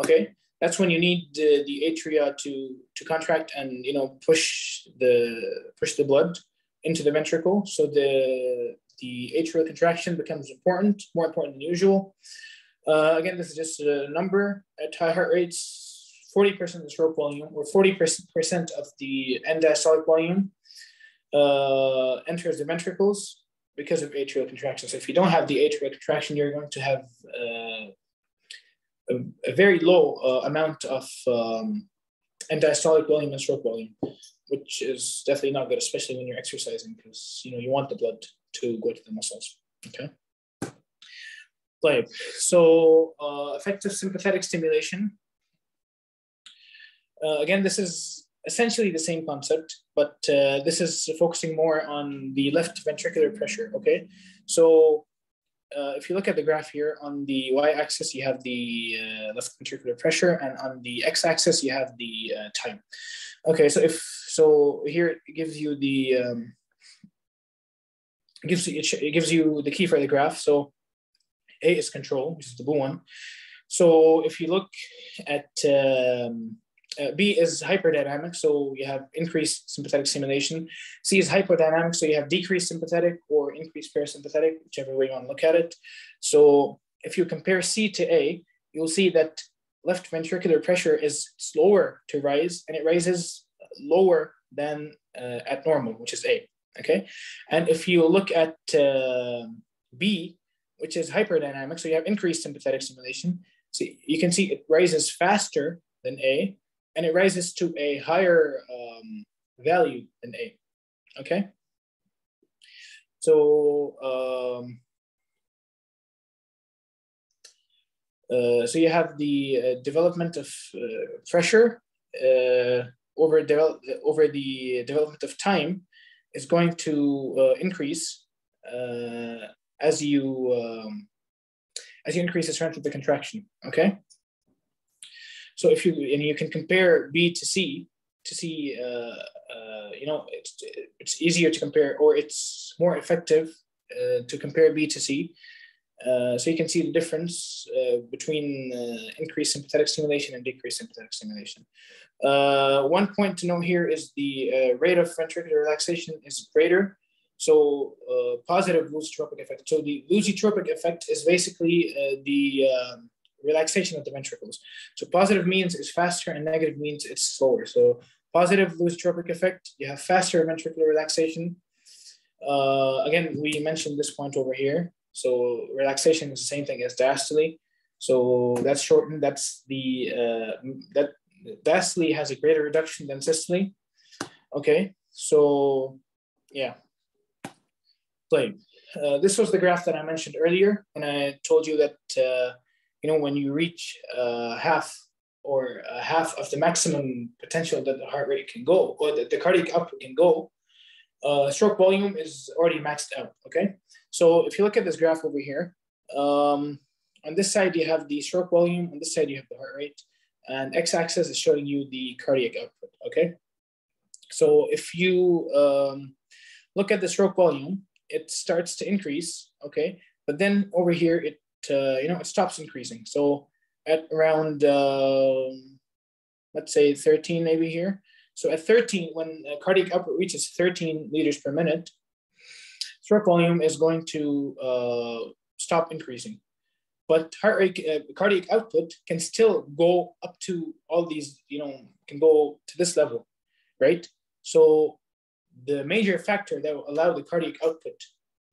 okay that's when you need the, the atria to to contract and you know push the push the blood into the ventricle so the the atrial contraction becomes important more important than usual uh, again this is just a number at high heart rates 40% of the stroke volume or 40% of the end diastolic volume uh, enters the ventricles because of atrial contraction. So if you don't have the atrial contraction, you're going to have uh, a, a, very low uh, amount of um, end diastolic volume and stroke volume, which is definitely not good, especially when you're exercising, because you know you want the blood to go to the muscles. Okay. Like so, uh, effective sympathetic stimulation. Uh, again, this is essentially the same concept, but uh, this is focusing more on the left ventricular pressure, okay? So uh, if you look at the graph here, on the y-axis, you have the uh, left ventricular pressure, and on the x-axis, you have the uh, time. Okay, so if, so here it gives you the, um, it gives, you, it gives you the key for the graph. So A is control, which is the blue one. So if you look at, um, uh, B is hyperdynamic, so you have increased sympathetic stimulation. C is hypodynamic, so you have decreased sympathetic or increased parasympathetic, whichever way you want to look at it. So if you compare C to A, you'll see that left ventricular pressure is slower to rise and it rises lower than uh, at normal, which is A. Okay. And if you look at uh, B, which is hyperdynamic, so you have increased sympathetic stimulation, so you can see it rises faster than A, and it rises to a higher um, value than A, okay? So, um, uh, so you have the uh, development of uh, pressure uh, over, over the development of time is going to uh, increase uh, as you um, as you increase the strength of the contraction, okay? So if you and you can compare B to C to see, uh, uh, you know, it's it's easier to compare or it's more effective uh, to compare B to C. Uh, so you can see the difference uh, between uh, increased sympathetic stimulation and decreased sympathetic stimulation. one point to note here is the rate of ventricular relaxation is greater so uh, positive lusitropic effect. So the lusitropic effect is basically uh, the um, relaxation of the ventricles. So positive means it's faster and negative means it's slower. So positive lusitropic effect, you have faster ventricular relaxation. Uh, again, we mentioned this point over here. So relaxation is the same thing as diastole. So that's shortened. That's the uh, that diastole has a greater reduction than systole. Okay, so yeah play. Uh, this was the graph that I mentioned earlier, and I told you that uh, you know when you reach uh, half or half of the maximum potential that the heart rate can go, or that the cardiac output can go, uh, stroke volume is already maxed out. Okay, so if you look at this graph over here, um, on this side you have the stroke volume, on this side you have the heart rate, and x-axis is showing you the cardiac output. Okay, so if you um, look at the stroke volume, it starts to increase, okay? But then over here, it, uh, you know, it stops increasing. So at around, uh, let's say 13 maybe here. So at 13, when cardiac output reaches 13 liters per minute, stroke volume is going to uh, stop increasing. But heart rate, uh, cardiac output can still go up to all these, you know, can go to this level, right? So the major factor that will allow the cardiac output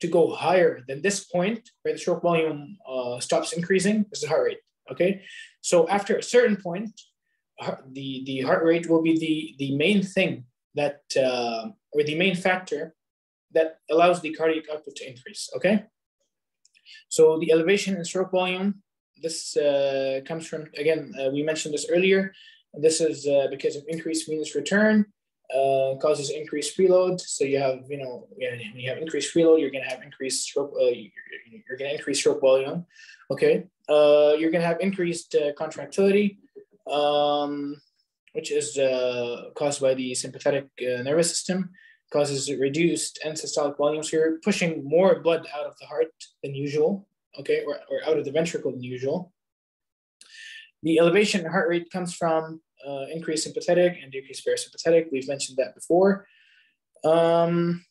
to go higher than this point where the stroke volume uh, stops increasing is the heart rate. Okay, so after a certain point, the the heart rate will be the the main thing that uh, or the main factor that allows the cardiac output to increase. Okay, so the elevation in stroke volume. This uh, comes from again uh, we mentioned this earlier. This is uh, because of increased venous return uh, causes increased preload. So you have, you know, when you have increased preload, you're going to have increased stroke, uh, you're, you're to increase stroke volume. Okay. Uh, you're going to have increased contractility, um, which is caused by the sympathetic nervous system, causes reduced end systolic volumes. So you're pushing more blood out of the heart than usual. Okay. Or, or out of the ventricle than usual. The elevation in heart rate comes from uh, increase sympathetic and decreased parasympathetic. We've mentioned that before. Um,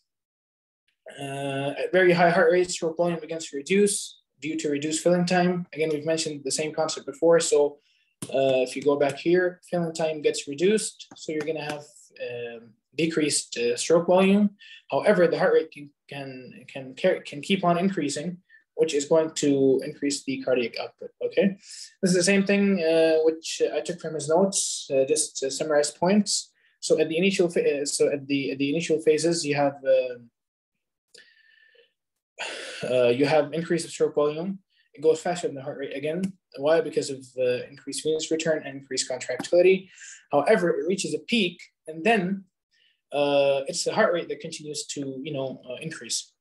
uh, at very high heart rates, stroke volume begins to reduce due to reduced filling time. Again, we've mentioned the same concept before. So uh, if you go back here, filling time gets reduced. So you're going to have um, decreased uh, stroke volume. However, the heart rate can, can, can, can keep on increasing which is going to increase the cardiac output. Okay, this is the same thing uh, which I took from his notes, uh, just to summarize points. So at the initial, uh, so at the at the initial phases, you have um, uh, you have increase of stroke volume. It goes faster than the heart rate again. Why? Because of the increased venous return and increased contractility. However, it reaches a peak, and then uh, it's the heart rate that continues to you know uh, increase.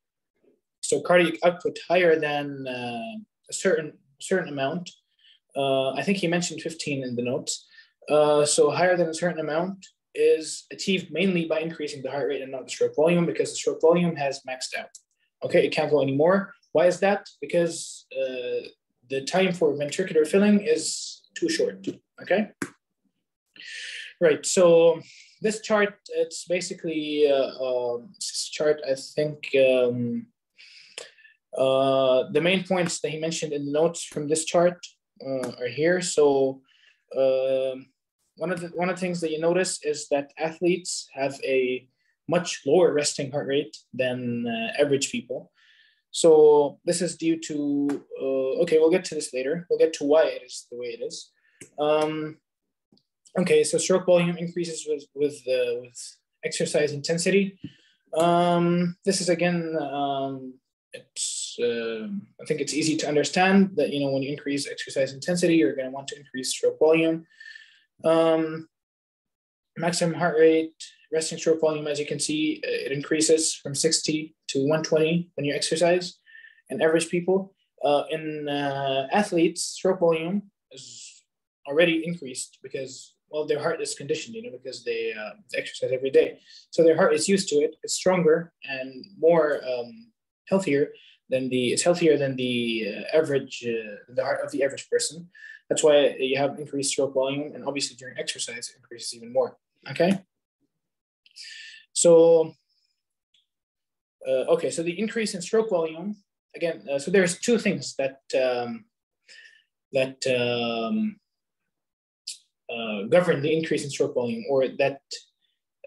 So cardiac output higher than uh, a certain certain amount. Uh, I think he mentioned 15 in the notes. Uh, so higher than a certain amount is achieved mainly by increasing the heart rate and not the stroke volume because the stroke volume has maxed out. Okay, it can't go anymore. Why is that? Because uh, the time for ventricular filling is too short. Okay. Right. So this chart, it's basically uh, um, this chart. I think um, uh, the main points that he mentioned in the notes from this chart uh, are here. So uh, one of the one of the things that you notice is that athletes have a much lower resting heart rate than uh, average people. So this is due to uh, okay. We'll get to this later. We'll get to why it is the way it is. Um, okay, so stroke volume increases with with with exercise intensity. Um, this is again um, it's uh, I think it's easy to understand that you know when you increase exercise intensity, you're going to want to increase stroke volume. Um, maximum heart rate, resting stroke volume, as you can see, it increases from 60 to 120 when you exercise. In average people, uh, in uh, athletes, stroke volume is already increased because well their heart is conditioned you know because they uh, exercise every day. So their heart is used to it. It's stronger and more um, healthier than the it's healthier than the uh, average uh, the heart of the average person. That's why you have increased stroke volume and obviously during exercise it increases even more. Okay? So uh, okay so the increase in stroke volume again uh, so there's two things that um, that um, uh, govern the increase in stroke volume or that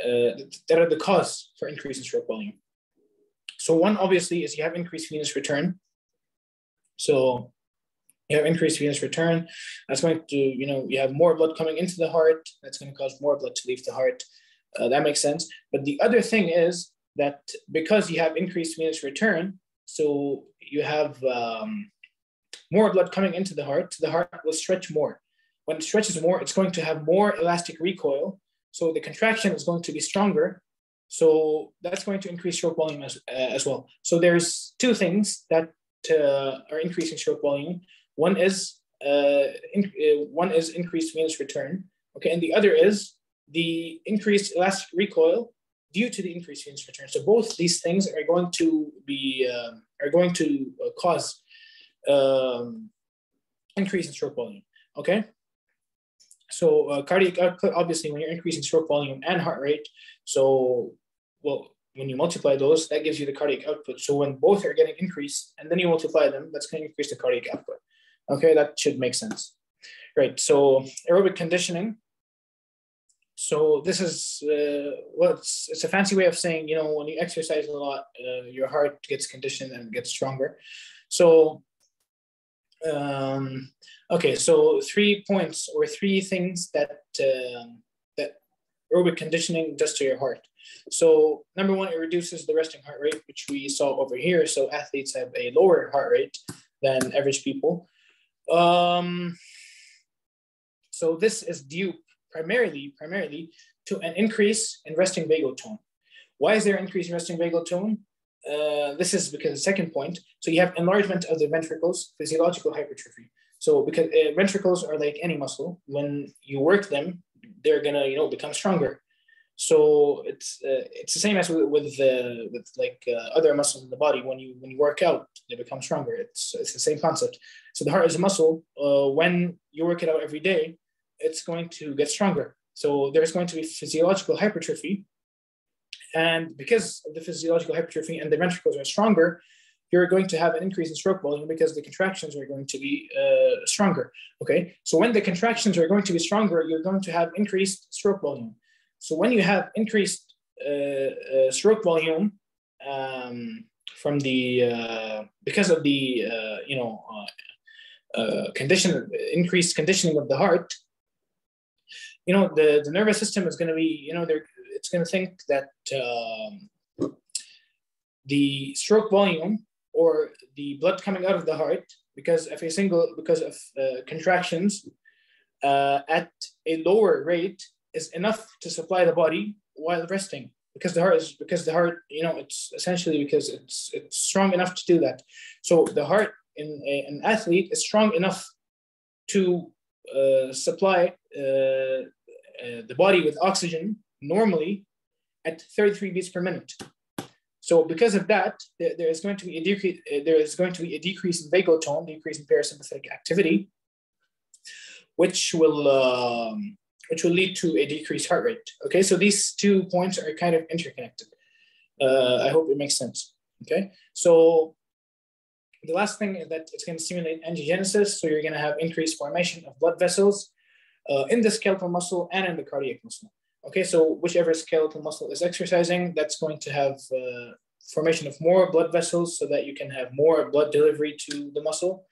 uh, that are the cause for increase in stroke volume. So one obviously is you have increased venous return. So you have increased venous return. That's going to, you know, you have more blood coming into the heart. That's going to cause more blood to leave the heart. Uh, that makes sense. But the other thing is that because you have increased venous return, so you have um, more blood coming into the heart, the heart will stretch more. When it stretches more, it's going to have more elastic recoil. So the contraction is going to be stronger. So that's going to increase stroke volume as, uh, as well. So there's two things that uh, are increasing stroke volume. One is uh, in, uh, one is increased venous return, okay, and the other is the increased elastic recoil due to the increased venous return. So both these things are going to be um, are going to uh, cause um, increase in stroke volume. Okay. So uh, cardiac output, obviously, when you're increasing stroke volume and heart rate, so well, when you multiply those, that gives you the cardiac output. So when both are getting increased, and then you multiply them, that's going to increase the cardiac output. Okay, that should make sense. Right. So aerobic conditioning. So this is uh, well, it's, it's a fancy way of saying you know when you exercise a lot, uh, your heart gets conditioned and gets stronger. So um, okay, so three points or three things that uh, that aerobic conditioning does to your heart. So number one, it reduces the resting heart rate, which we saw over here. So athletes have a lower heart rate than average people. Um, so this is due primarily, primarily to an increase in resting vagal tone. Why is there an increase in resting vagal tone? Uh, this is because the second point. So you have enlargement of the ventricles, physiological hypertrophy. So because uh, ventricles are like any muscle, when you work them, they're gonna you know become stronger. So it's uh, it's the same as with with, with like uh, other muscles in the body. When you when you work out, they become stronger. It's it's the same concept. So the heart is a muscle. Uh, when you work it out every day, it's going to get stronger. So there's going to be physiological hypertrophy and because the physiological hypertrophy and the ventricles are stronger, you're going to have an increase in stroke volume because the contractions are going to be uh, stronger. Okay, so when the contractions are going to be stronger, you're going to have increased stroke volume. So when you have increased uh, uh, stroke volume um, from the uh, because of the uh, you know uh, condition increased conditioning of the heart, you know the, the nervous system is going to be you know they're to think that um, the stroke volume or the blood coming out of the heart because of a single because of uh, contractions uh, at a lower rate is enough to supply the body while resting. Because the heart is because the heart you know it's essentially because it's it's strong enough to do that. So the heart in a, an athlete is strong enough to uh, supply uh, uh, the body with oxygen normally at 33 beats per minute. So because of that, there, is going to be a decrease. Uh, there is going to be a decrease in vagal tone, decrease in parasympathetic activity, which will um, which will lead to a decreased heart rate. Okay, so these two points are kind of interconnected. Uh, I hope it makes sense. Okay, so the last thing is that it's going to stimulate angiogenesis. So you're going to have increased formation of blood vessels uh, in the skeletal muscle and in the cardiac muscle. Okay, so whichever skeletal muscle is exercising, that's going to have uh, formation of more blood vessels so that you can have more blood delivery to the muscle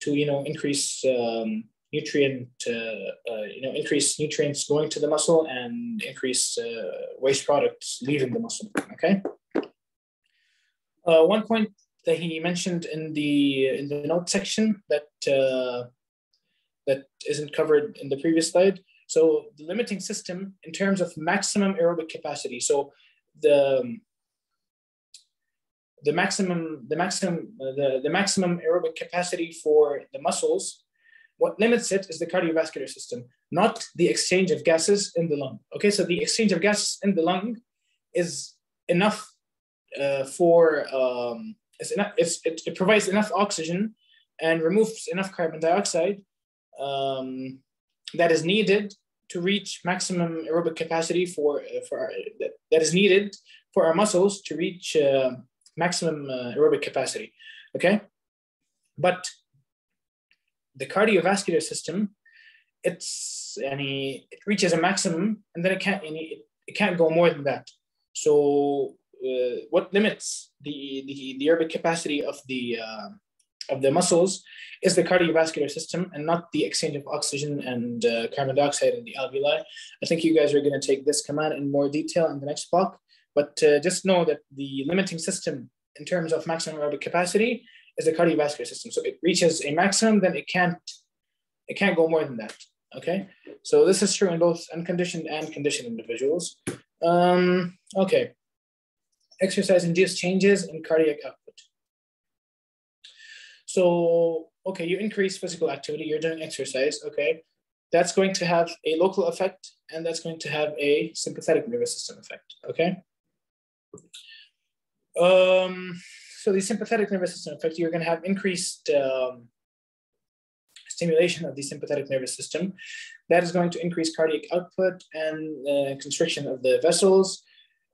to, you know, increase um, nutrient, uh, uh, you know, increase nutrients going to the muscle and increase uh, waste products leaving the muscle, okay? Uh, one point that he mentioned in the in the note section that uh, that isn't covered in the previous slide so the limiting system in terms of maximum aerobic capacity. So the the maximum the maximum the, the maximum aerobic capacity for the muscles What limits it is the cardiovascular system, not the exchange of gases in the lung. Okay, so the exchange of gases in the lung is enough uh, for um, it's enough, it's, it, it provides enough oxygen and removes enough carbon dioxide um, that is needed to reach maximum aerobic capacity for, for that, that is needed for our muscles to reach uh, maximum uh, aerobic capacity. Okay, but the cardiovascular system, it's any it reaches a maximum and then it can't any, it can't go more than that. So uh, what limits the, the the aerobic capacity of the uh, of the muscles is the cardiovascular system and not the exchange of oxygen and uh, carbon dioxide in the alveoli. I think you guys are going to take this command in more detail in the next block, but uh, just know that the limiting system in terms of maximum aerobic capacity is the cardiovascular system. So it reaches a maximum, then it can't it can't go more than that. Okay, so this is true in both unconditioned and conditioned individuals. Um, okay, exercise induced changes in cardiac output. So, okay, you increase physical activity, you're doing exercise, okay. That's going to have a local effect and that's going to have a sympathetic nervous system effect, okay. Um, so the sympathetic nervous system effect, you're gonna have increased um, stimulation of the sympathetic nervous system. That is going to increase cardiac output and uh, constriction of the vessels,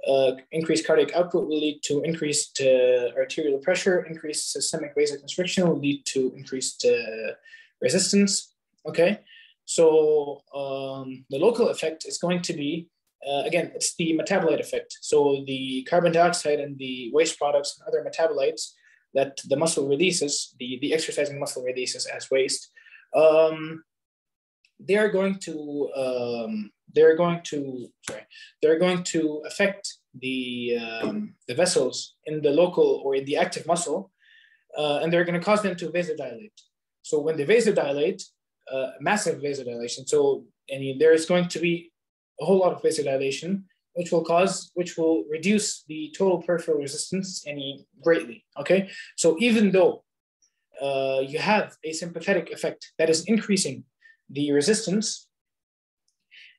uh, increased cardiac output will lead to increased uh, arterial pressure, increased systemic vasoconstriction will lead to increased uh, resistance. Okay, so um, the local effect is going to be, uh, again, it's the metabolite effect. So the carbon dioxide and the waste products and other metabolites that the muscle releases, the, the exercising muscle releases as waste, um, they are going to um, they're going to sorry they're going to affect the um, the vessels in the local or in the active muscle, uh, and they're going to cause them to vasodilate. So when they vasodilate, uh, massive vasodilation. So and there is going to be a whole lot of vasodilation, which will cause which will reduce the total peripheral resistance any greatly. Okay, so even though uh, you have a sympathetic effect that is increasing the resistance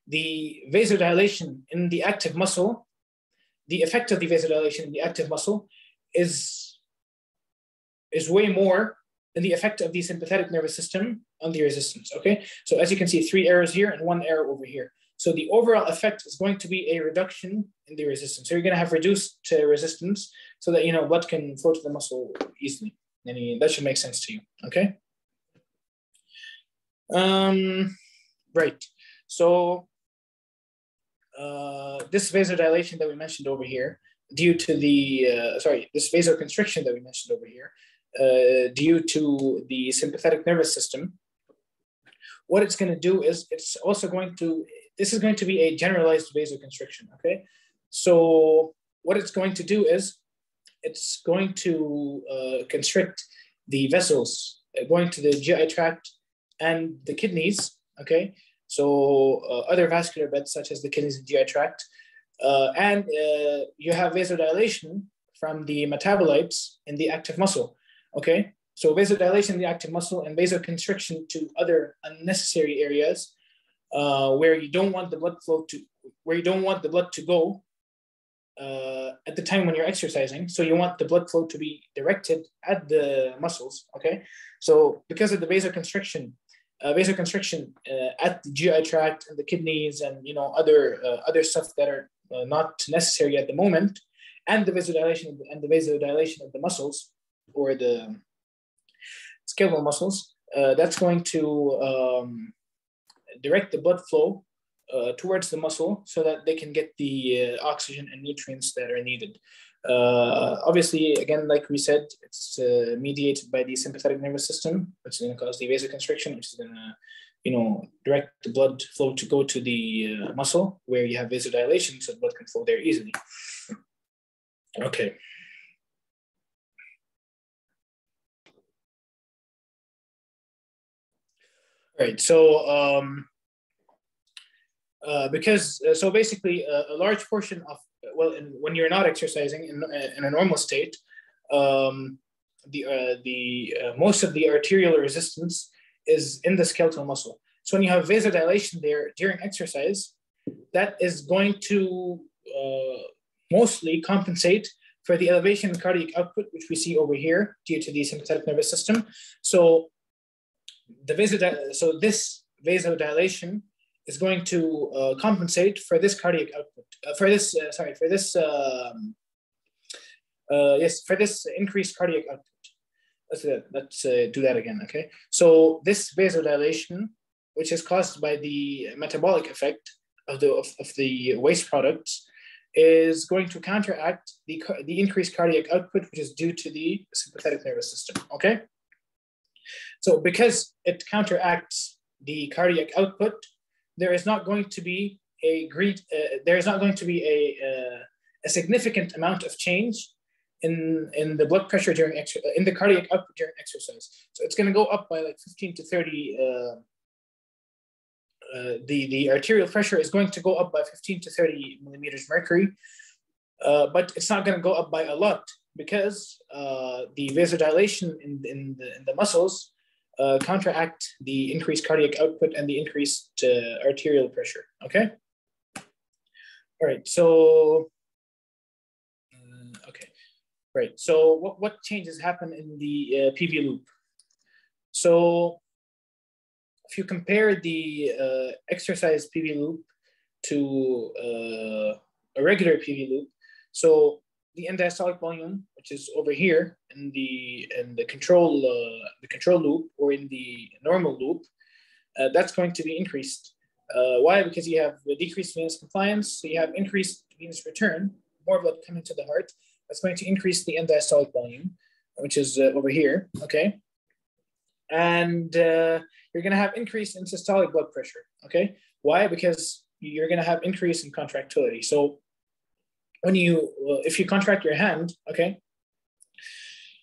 the vasodilation in the active muscle, the effect of the vasodilation in the active muscle is, is way more than the effect of the sympathetic nervous system on the resistance, okay? So as you can see, three arrows here and one arrow over here. So the overall effect is going to be a reduction in the resistance. So you're gonna have reduced uh, resistance so that, you know, blood can flow to the muscle easily. And that should make sense to you, okay? Um, right, so uh, this vasodilation that we mentioned over here, due to the, uh, sorry, this vasoconstriction that we mentioned over here, uh, due to the sympathetic nervous system, what it's going to do is it's also going to, this is going to be a generalized vasoconstriction, okay? So what it's going to do is it's going to uh, constrict the vessels going to the GI tract and the kidneys, okay? So uh, other vascular beds such as the kidneys and GI tract. Uh, and uh, you have vasodilation from the metabolites in the active muscle, okay? So vasodilation in the active muscle and vasoconstriction to other unnecessary areas uh, where you don't want the blood flow to, where you don't want the blood to go uh, at the time when you're exercising. So you want the blood flow to be directed at the muscles, okay? So because of the vasoconstriction, uh, vasoconstriction uh, at the GI tract and the kidneys and you know other uh, other stuff that are uh, not necessary at the moment, and the vasodilation and the vasodilation of the muscles or the skeletal muscles. Uh, that's going to um, direct the blood flow uh, towards the muscle so that they can get the oxygen and nutrients that are needed. Uh, obviously, again, like we said, it's uh, mediated by the sympathetic nervous system, which is going to cause the vasoconstriction, which is going to, you know, direct the blood flow to go to the uh, muscle where you have vasodilation, so blood can flow there easily. Okay. All right. So um, uh, because uh, so basically a, a, large portion of well in, when you're not exercising in, in a normal state um, the uh, the uh, most of the arterial resistance is in the skeletal muscle. So when you have vasodilation there during exercise, that is going to uh, mostly compensate for the elevation in cardiac output, which we see over here due to the sympathetic nervous system. So the vasodil- so this vasodilation is going to uh, compensate for this cardiac output, uh, for this, uh, sorry, for this, um, uh, yes, for this increased cardiac output. Let's do that. Let's uh, do that again, okay? So this vasodilation, which is caused by the metabolic effect of the, of, of the waste products, is going to counteract the, the increased cardiac output, which is due to the sympathetic nervous system, okay? So because it counteracts the cardiac output, there is not going to be a great, uh, there is not going to be a, uh, a significant amount of change in, in the blood pressure during, ex- in the cardiac output during exercise. So it's going to go up by like 15 to 30 uh, uh, the, the arterial pressure is going to go up by 15 to 30 millimeters mercury, uh, but it's not going to go up by a lot because uh, the vasodilation in, in, the, in the muscles uh, counteract the increased cardiac output and the increased uh, arterial pressure, okay? All right, so, okay, right. So what, what changes happen in the PV loop? So if you compare the uh, exercise PV loop to uh, a regular PV loop, so the end diastolic volume, which is over here in the in the control uh, the control loop or in the normal loop, uh, that's going to be increased. Uh, why? Because you have the decreased venous compliance, so you have increased venous return, more blood coming to the heart. That's going to increase the end diastolic volume, which is uh, over here. Okay, and uh, you're going to have increase in systolic blood pressure. Okay, why? Because you're going to have increase in contractility. So when you, if you contract your hand, okay,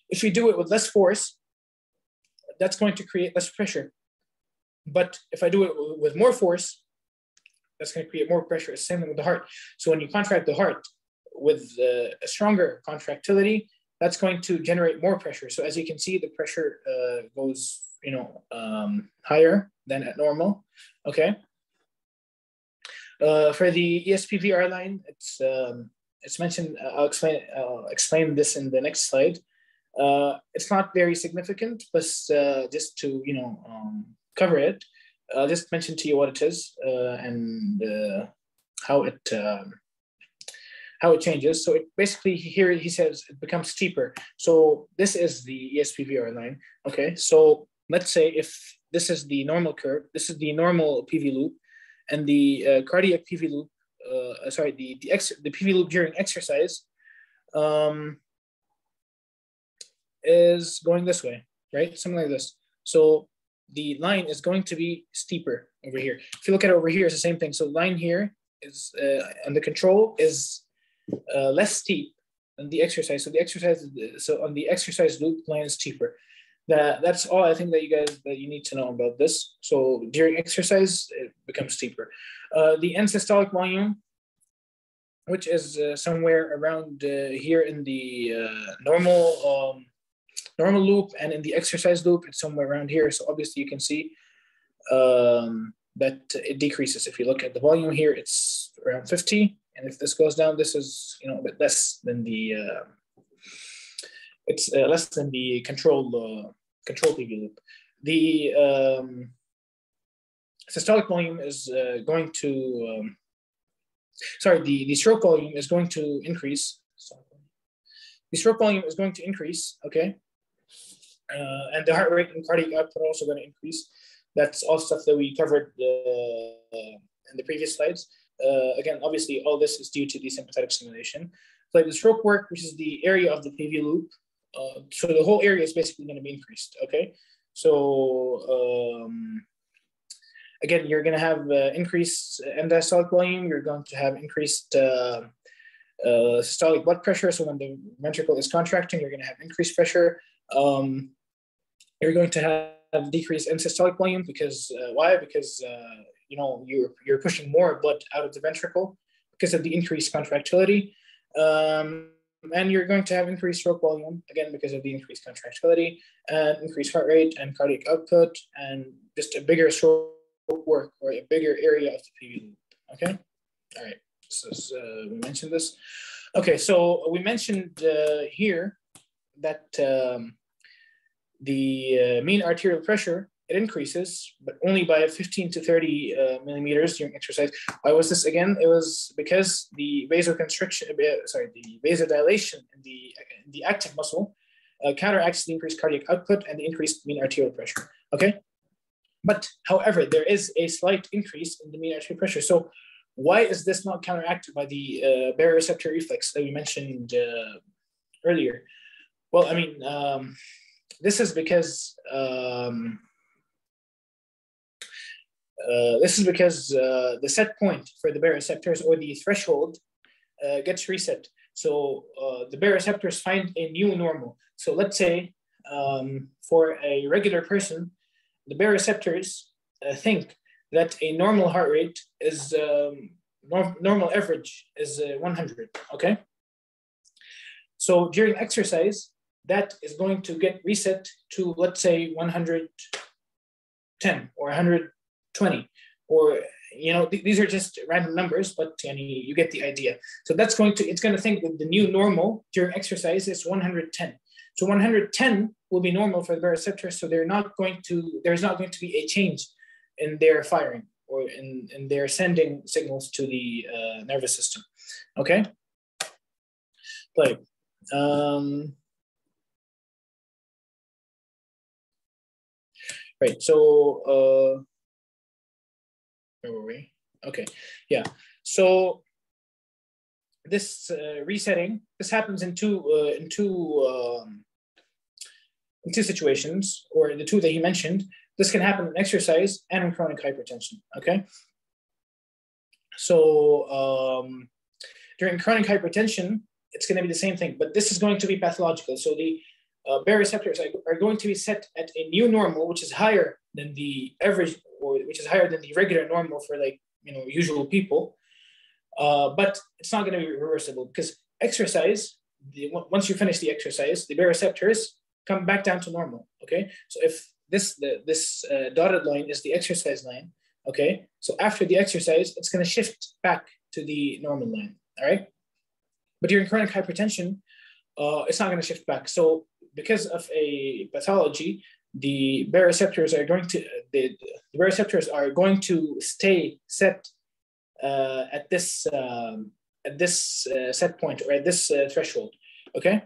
if you do it with less force, that's going to create less pressure. But if I do it with more force, that's going to create more pressure. Same thing with the heart. So when you contract the heart with a stronger contractility, that's going to generate more pressure. So as you can see, the pressure uh, goes, you know, um, higher than at normal. Okay. Uh, for the ESPVR line, it's um, it's mentioned. Uh, I'll explain. I'll explain this in the next slide. Uh, it's not very significant, but uh, just to you know um, cover it, I'll just mention to you what it is uh, and uh, how it um, how it changes. So it basically here he says it becomes steeper. So this is the ESPVR line. Okay, so let's say if this is the normal curve, this is the normal PV loop, and the uh, cardiac PV loop, uh, sorry, the the, ex- the PV loop during exercise, um, is going this way, right? Something like this. So the line is going to be steeper over here. If you look at it over here, it's the same thing. So line here is, uh, and the control is uh, less steep than the exercise. So the exercise, so on the exercise loop, line is cheaper. That that's all I think that you guys that you need to know about this. So during exercise, it becomes steeper. Uh, the end systolic volume, which is uh, somewhere around uh, here in the uh, normal um, normal loop and in the exercise loop, it's somewhere around here. So obviously you can see um, that it decreases. If you look at the volume here, it's around 50 and if this goes down, this is you know a bit less than the it's less than the control control PV loop. The um, systolic volume is uh, going to um, sorry the the stroke volume is going to increase. The stroke volume is going to increase. Okay, uh, and the heart rate and cardiac output are also going to increase. That's all stuff that we covered uh, in the previous slides. Uh, again, obviously, all this is due to the sympathetic stimulation. Like the stroke work, which is the area of the PV loop, uh, so the whole area is basically going to be increased. Okay, so um, again, you're going to have uh, increased end diastolic volume. You're going to have increased uh, uh, systolic blood pressure. So when the ventricle is contracting, you're going to have increased pressure. Um, you're going to have have decreased end systolic volume because uh, why? Because uh, you know you're you're pushing more blood out of the ventricle because of the increased contractility. Um, and you're going to have increased stroke volume again because of the increased contractility and increased heart rate and cardiac output and just a bigger stroke work or a bigger area of the PV loop. Okay, all right. So we mentioned this. Okay, so we mentioned uh, here that um, the uh, mean arterial pressure it increases, but only by 15 to 30 uh, millimeters during exercise. Why was this again? It was because the vasoconstriction, uh, sorry, the vasodilation in the, in the active muscle uh, counteracts the increased cardiac output and the increased mean arterial pressure. Okay. But however, there is a slight increase in the mean arterial pressure. So why is this not counteracted by the uh, baroreceptor reflex that we mentioned uh, earlier? Well, I mean, um, this is because um, uh, this is because uh, the set point for the baroreceptors or the threshold uh, gets reset. So uh, the baroreceptors find a new normal. So let's say um, for a regular person, the baroreceptors uh, think that a normal heart rate is um, nor normal average is uh, 100. Okay. So during exercise, that is going to get reset to let's say 110 or 120 or you know th- these are just random numbers but yani, you get the idea so that's going to it's going to think that the new normal during exercise is 110 so 110 will be normal for the baroreceptors so they're not going to there's not going to be a change in their firing or in, in their sending signals to the uh, nervous system okay play um, right so uh, where were we? Okay, yeah. So this uh, resetting, this happens in two, uh, in two, um, two situations, or the two that he mentioned. This can happen in exercise and in chronic hypertension. Okay. So um, during chronic hypertension, it's going to be the same thing, but this is going to be pathological. So the uh, baroreceptors are, are going to be set at a new normal, which is higher than the average or which is higher than the regular normal for like you know usual people. Uh, but it's not going to be reversible because exercise. The, once you finish the exercise, the baroreceptors come back down to normal. Okay, so if this the, this uh, dotted line is the exercise line. Okay, so after the exercise, it's going to shift back to the normal line. All right, but during chronic hypertension, uh, it's not going to shift back. So because of a pathology, the baroreceptors are going to the, the baroreceptors are going to stay set uh, at this um, at this uh, set point or at this uh, threshold. Okay.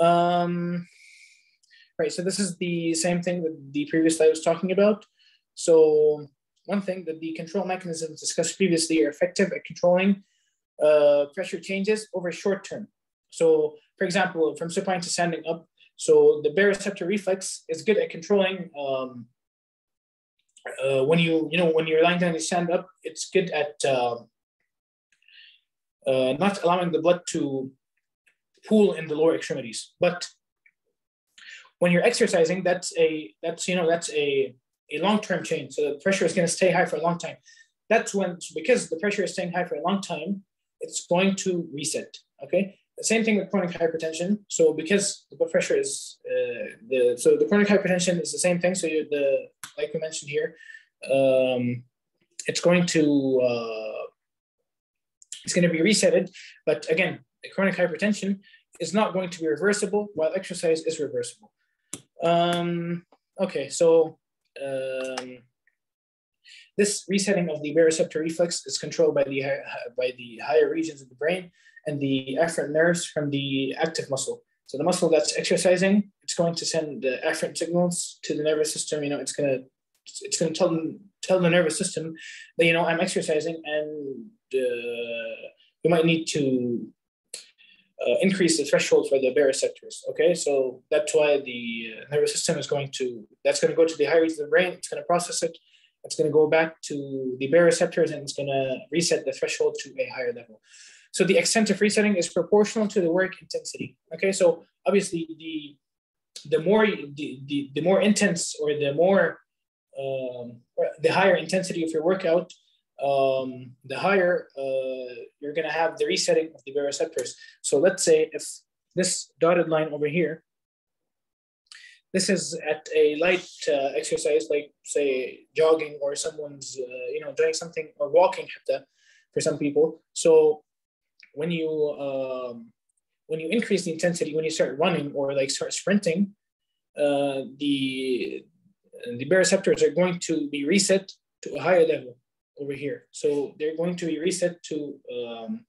Um, right. So this is the same thing that the previous slide was talking about. So one thing that the control mechanisms discussed previously are effective at controlling uh, pressure changes over short term. So, for example, from supine to standing up, so the baroreceptor reflex is good at controlling um, uh, when you you know when you're lying down and you stand up. It's good at uh, uh, not allowing the blood to pool in the lower extremities. But when you're exercising, that's a that's you know that's a a long-term change. So the pressure is going to stay high for a long time. That's when because the pressure is staying high for a long time, it's going to reset. Okay. The same thing with chronic hypertension. So because the blood pressure is uh, the so the chronic hypertension is the same thing. So you, the like we mentioned here, um, it's going to uh, it's going to be resetted. But again, chronic hypertension is not going to be reversible, while exercise is reversible. Um, okay, so um, this resetting of the baroreceptor reflex is controlled by the by the higher regions of the brain and the afferent nerves from the active muscle. So the muscle that's exercising, it's going to send the afferent signals to the nervous system. You know, it's gonna it's gonna tell them tell the nervous system that you know I'm exercising and uh, you might need to uh, increase the threshold for the baroreceptors. Okay, so that's why the uh, nervous system is going to that's going to go to the higher regions of the brain. It's going to process it. It's going to go back to the baroreceptors and it's going to reset the threshold to a higher level. So the extent of resetting is proportional to the work intensity. Okay, so obviously the the more the, the, the more intense or the more um, the higher intensity of your workout, um, the higher uh, you're going to have the resetting of the baroreceptors. So let's say if this dotted line over here, this is at a light uh, exercise, like say jogging or someone's, uh, you know, doing something or walking for some people. So when you um, when you increase the intensity, when you start running or like start sprinting, uh, the the baroreceptors are going to be reset to a higher level over here. So they're going to be reset to, um,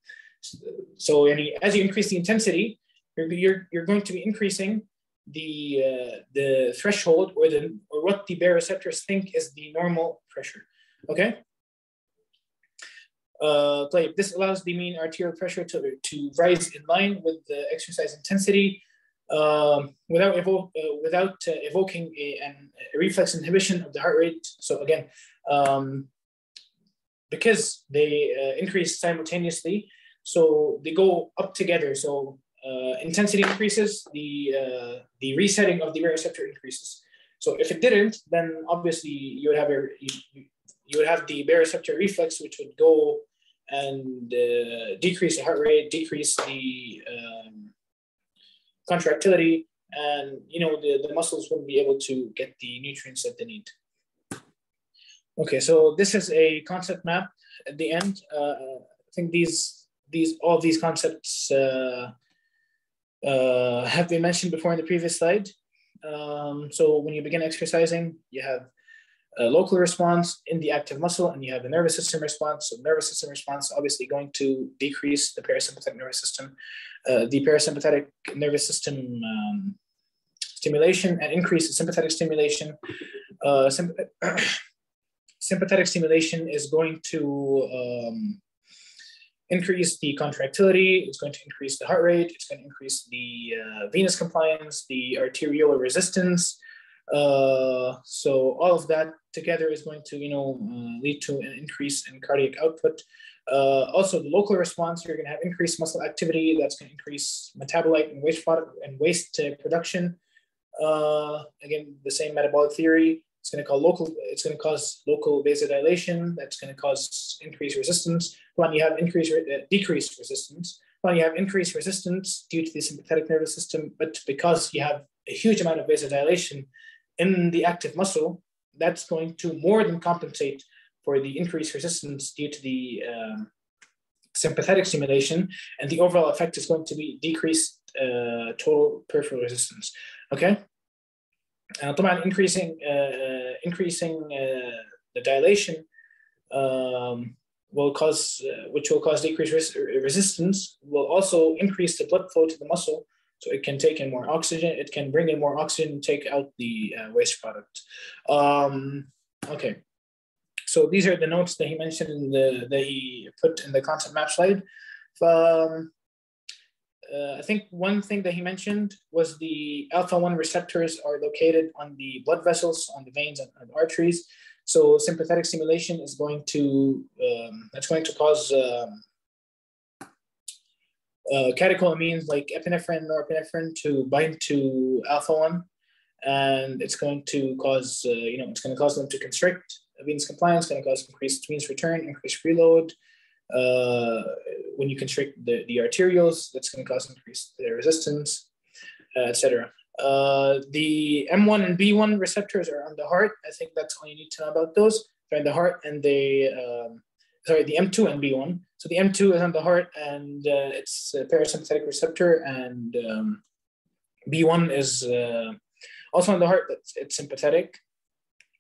so any, as you increase the intensity, you're, you're, you're going to be increasing the, uh, the threshold or, the, or what the baroreceptors think is the normal pressure, okay? Uh, this allows the mean arterial pressure to, to rise in line with the exercise intensity um, without, evo uh, without uh, evoking a, an, a reflex inhibition of the heart rate. So again, um, because they uh, increase simultaneously, so they go up together. So uh, intensity increases, the uh, the resetting of the baroreceptor increases. So if it didn't, then obviously you would have a you, you would have the baroreceptor reflex, which would go and uh, decrease the heart rate, decrease the um, contractility, and you know the, the muscles wouldn't be able to get the nutrients that they need. Okay, so this is a concept map at the end. Uh, I think these these all these concepts uh, uh, have been mentioned before in the previous slide. Um, so when you begin exercising, you have a local response in the active muscle and you have the nervous system response. So nervous system response obviously going to decrease the parasympathetic nervous system. Uh, the parasympathetic nervous system um, stimulation and increase the sympathetic stimulation. Uh, sympathetic stimulation is going to um, increase the contractility, it's going to increase the heart rate, it's going to increase the uh, venous compliance, the arteriolar resistance. Uh, so all of that together is going to, you know, uh, lead to an increase in cardiac output. Uh, also, the local response, you're going to have increased muscle activity. That's going to increase metabolite and waste product and waste production. Uh, again, the same metabolic theory. It's going to cause local. It's going to cause local vasodilation. That's going to cause increased resistance. When you have increased, uh, decreased resistance, when you have increased resistance due to the sympathetic nervous system, but because you have a huge amount of vasodilation in the active muscle, that's going to more than compensate for the increased resistance due to the um, sympathetic stimulation, and the overall effect is going to be decreased uh, total peripheral resistance. Okay. طبعا increasing uh, increasing uh, the dilation um, will cause uh, which will cause decreased res resistance will also increase the blood flow to the muscle so it can take in more oxygen it can bring in more oxygen and take out the uh, waste product um, okay so these are the notes that he mentioned in the that he put in the concept map slide um, uh, I think one thing that he mentioned was the alpha 1 receptors are located on the blood vessels, on the veins and, and arteries. So sympathetic stimulation is going to, um, that's going to cause um, uh, catecholamines like epinephrine, norepinephrine to bind to alpha 1. And it's going to cause, uh, you know, it's going to cause them to constrict venous compliance, going to cause increased venous return, increased preload, uh, when you constrict the, the arterioles, that's going to cause increased resistance, uh, etc. Uh, the M1 and B1 receptors are on the heart. I think that's all you need to know about those. They're in the heart and they, um, sorry, the M2 and B1. So the M2 is on the heart and uh, it's a parasympathetic receptor and um, B1 is uh, also on the heart, but it's sympathetic.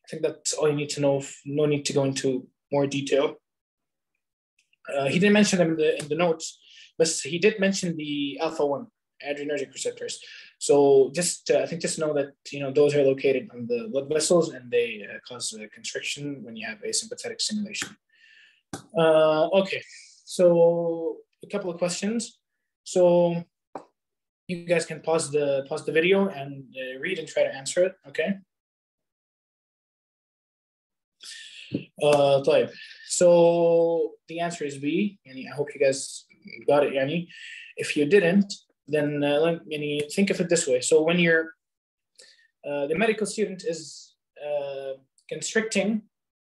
I think that's all you need to know. No need to go into more detail Uh, he didn't mention them in the, in the notes, but he did mention the alpha one adrenergic receptors. So just uh, I think just know that you know those are located on the blood vessels and they uh, cause constriction when you have a sympathetic stimulation. Uh, okay, so a couple of questions. So you guys can pause the pause the video and uh, read and try to answer it. Okay. Uh, طيب. so the answer is B. Yani, I hope you guys got it. Yani. If you didn't, then uh, yani, think of it this way. So when you're, uh, the medical student is uh, constricting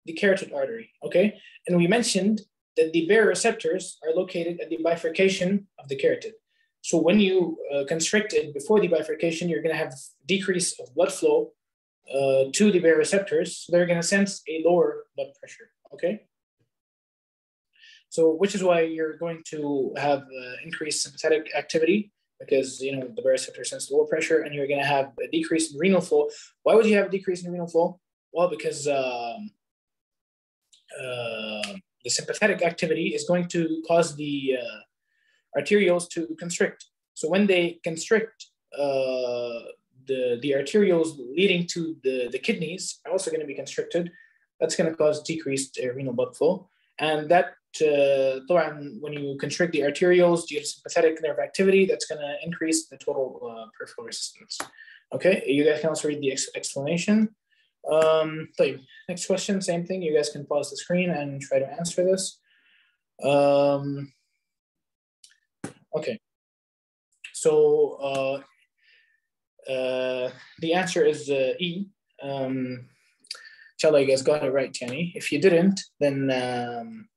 the carotid artery, okay? And we mentioned that the baroreceptors are located at the bifurcation of the carotid. So when you uh, constrict it before the bifurcation, you're going to have decrease of blood flow uh, to the baroreceptors. So they're going to sense a lower blood pressure. Okay. So which is why you're going to have uh, increased sympathetic activity because you know the baroreceptor sense lower pressure, and you're going to have a decrease in renal flow. Why would you have a decrease in renal flow? Well, because um, uh, the sympathetic activity is going to cause the uh, arterioles to constrict. So when they constrict, uh, the, the arterioles leading to the, the kidneys are also going to be constricted. That's going to cause decreased uh, renal blood flow. And that, uh, when you constrict the arterioles due to sympathetic nerve activity, that's going to increase the total uh, peripheral resistance. Okay, you guys can also read the ex explanation. Um, next question, same thing. You guys can pause the screen and try to answer this. Um, okay. So uh, uh, the answer is uh, E. Um, inshallah, you guys got it right, yani. If you didn't, then um,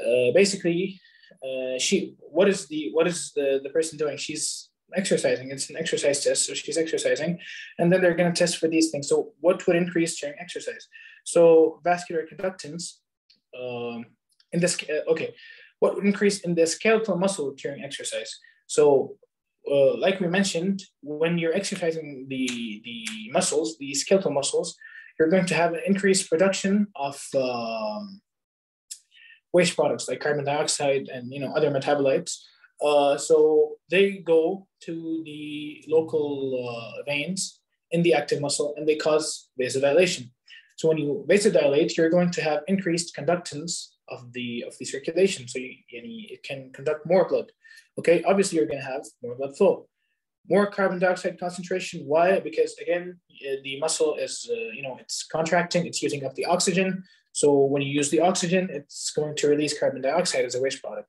uh, basically, uh, she what is the what is the the person doing? She's exercising. It's an exercise test, so she's exercising, and then they're going to test for these things. So, what would increase during exercise? So, vascular conductance. Um, in this, uh, okay, what would increase in the skeletal muscle during exercise? So, uh, like we mentioned, when you're exercising the the muscles, the skeletal muscles, you're going to have an increased production of um, waste products like carbon dioxide and you know other metabolites uh, so they go to the local uh, veins in the active muscle and they cause vasodilation. So when you vasodilate, you're going to have increased conductance of the of the circulation. So you, it can conduct more blood. Okay, obviously you're going to have more blood flow, more carbon dioxide concentration. Why? Because again, uh, the muscle is uh, you know it's contracting, it's using up the oxygen. So when you use the oxygen, it's going to release carbon dioxide as a waste product.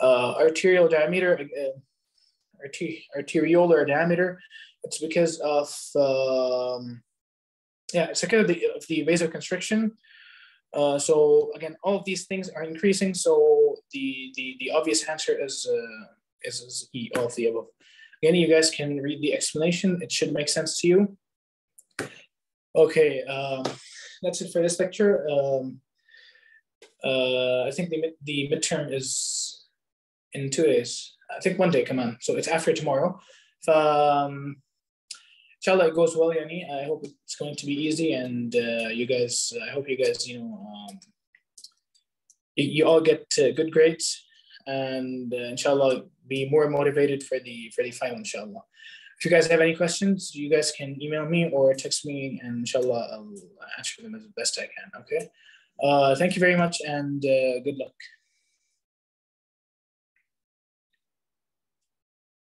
Uh, arterial diameter, uh, arter- arteriolar diameter, it's because of, um, yeah, it's because of the, of the vasoconstriction. Uh, so again, all of these things are increasing. So the the, the obvious answer is, is, is E, all of the above. Again, you guys can read the explanation. It should make sense to you. Okay, um, that's it for this lecture. Um, uh, I think the, the midterm is in two days. I think one day, come on. So it's after tomorrow. Um, inshallah, it goes well, Yani. I hope it's going to be easy. And uh, you guys, I hope you guys, you know, um, you, you, all get uh, good grades and uh, inshallah be more motivated for the for the final inshallah. If you guys have any questions you guys can email me or text me and inshallah i'll answer them as best i can okay? Uh, thank you very much and uh, good luck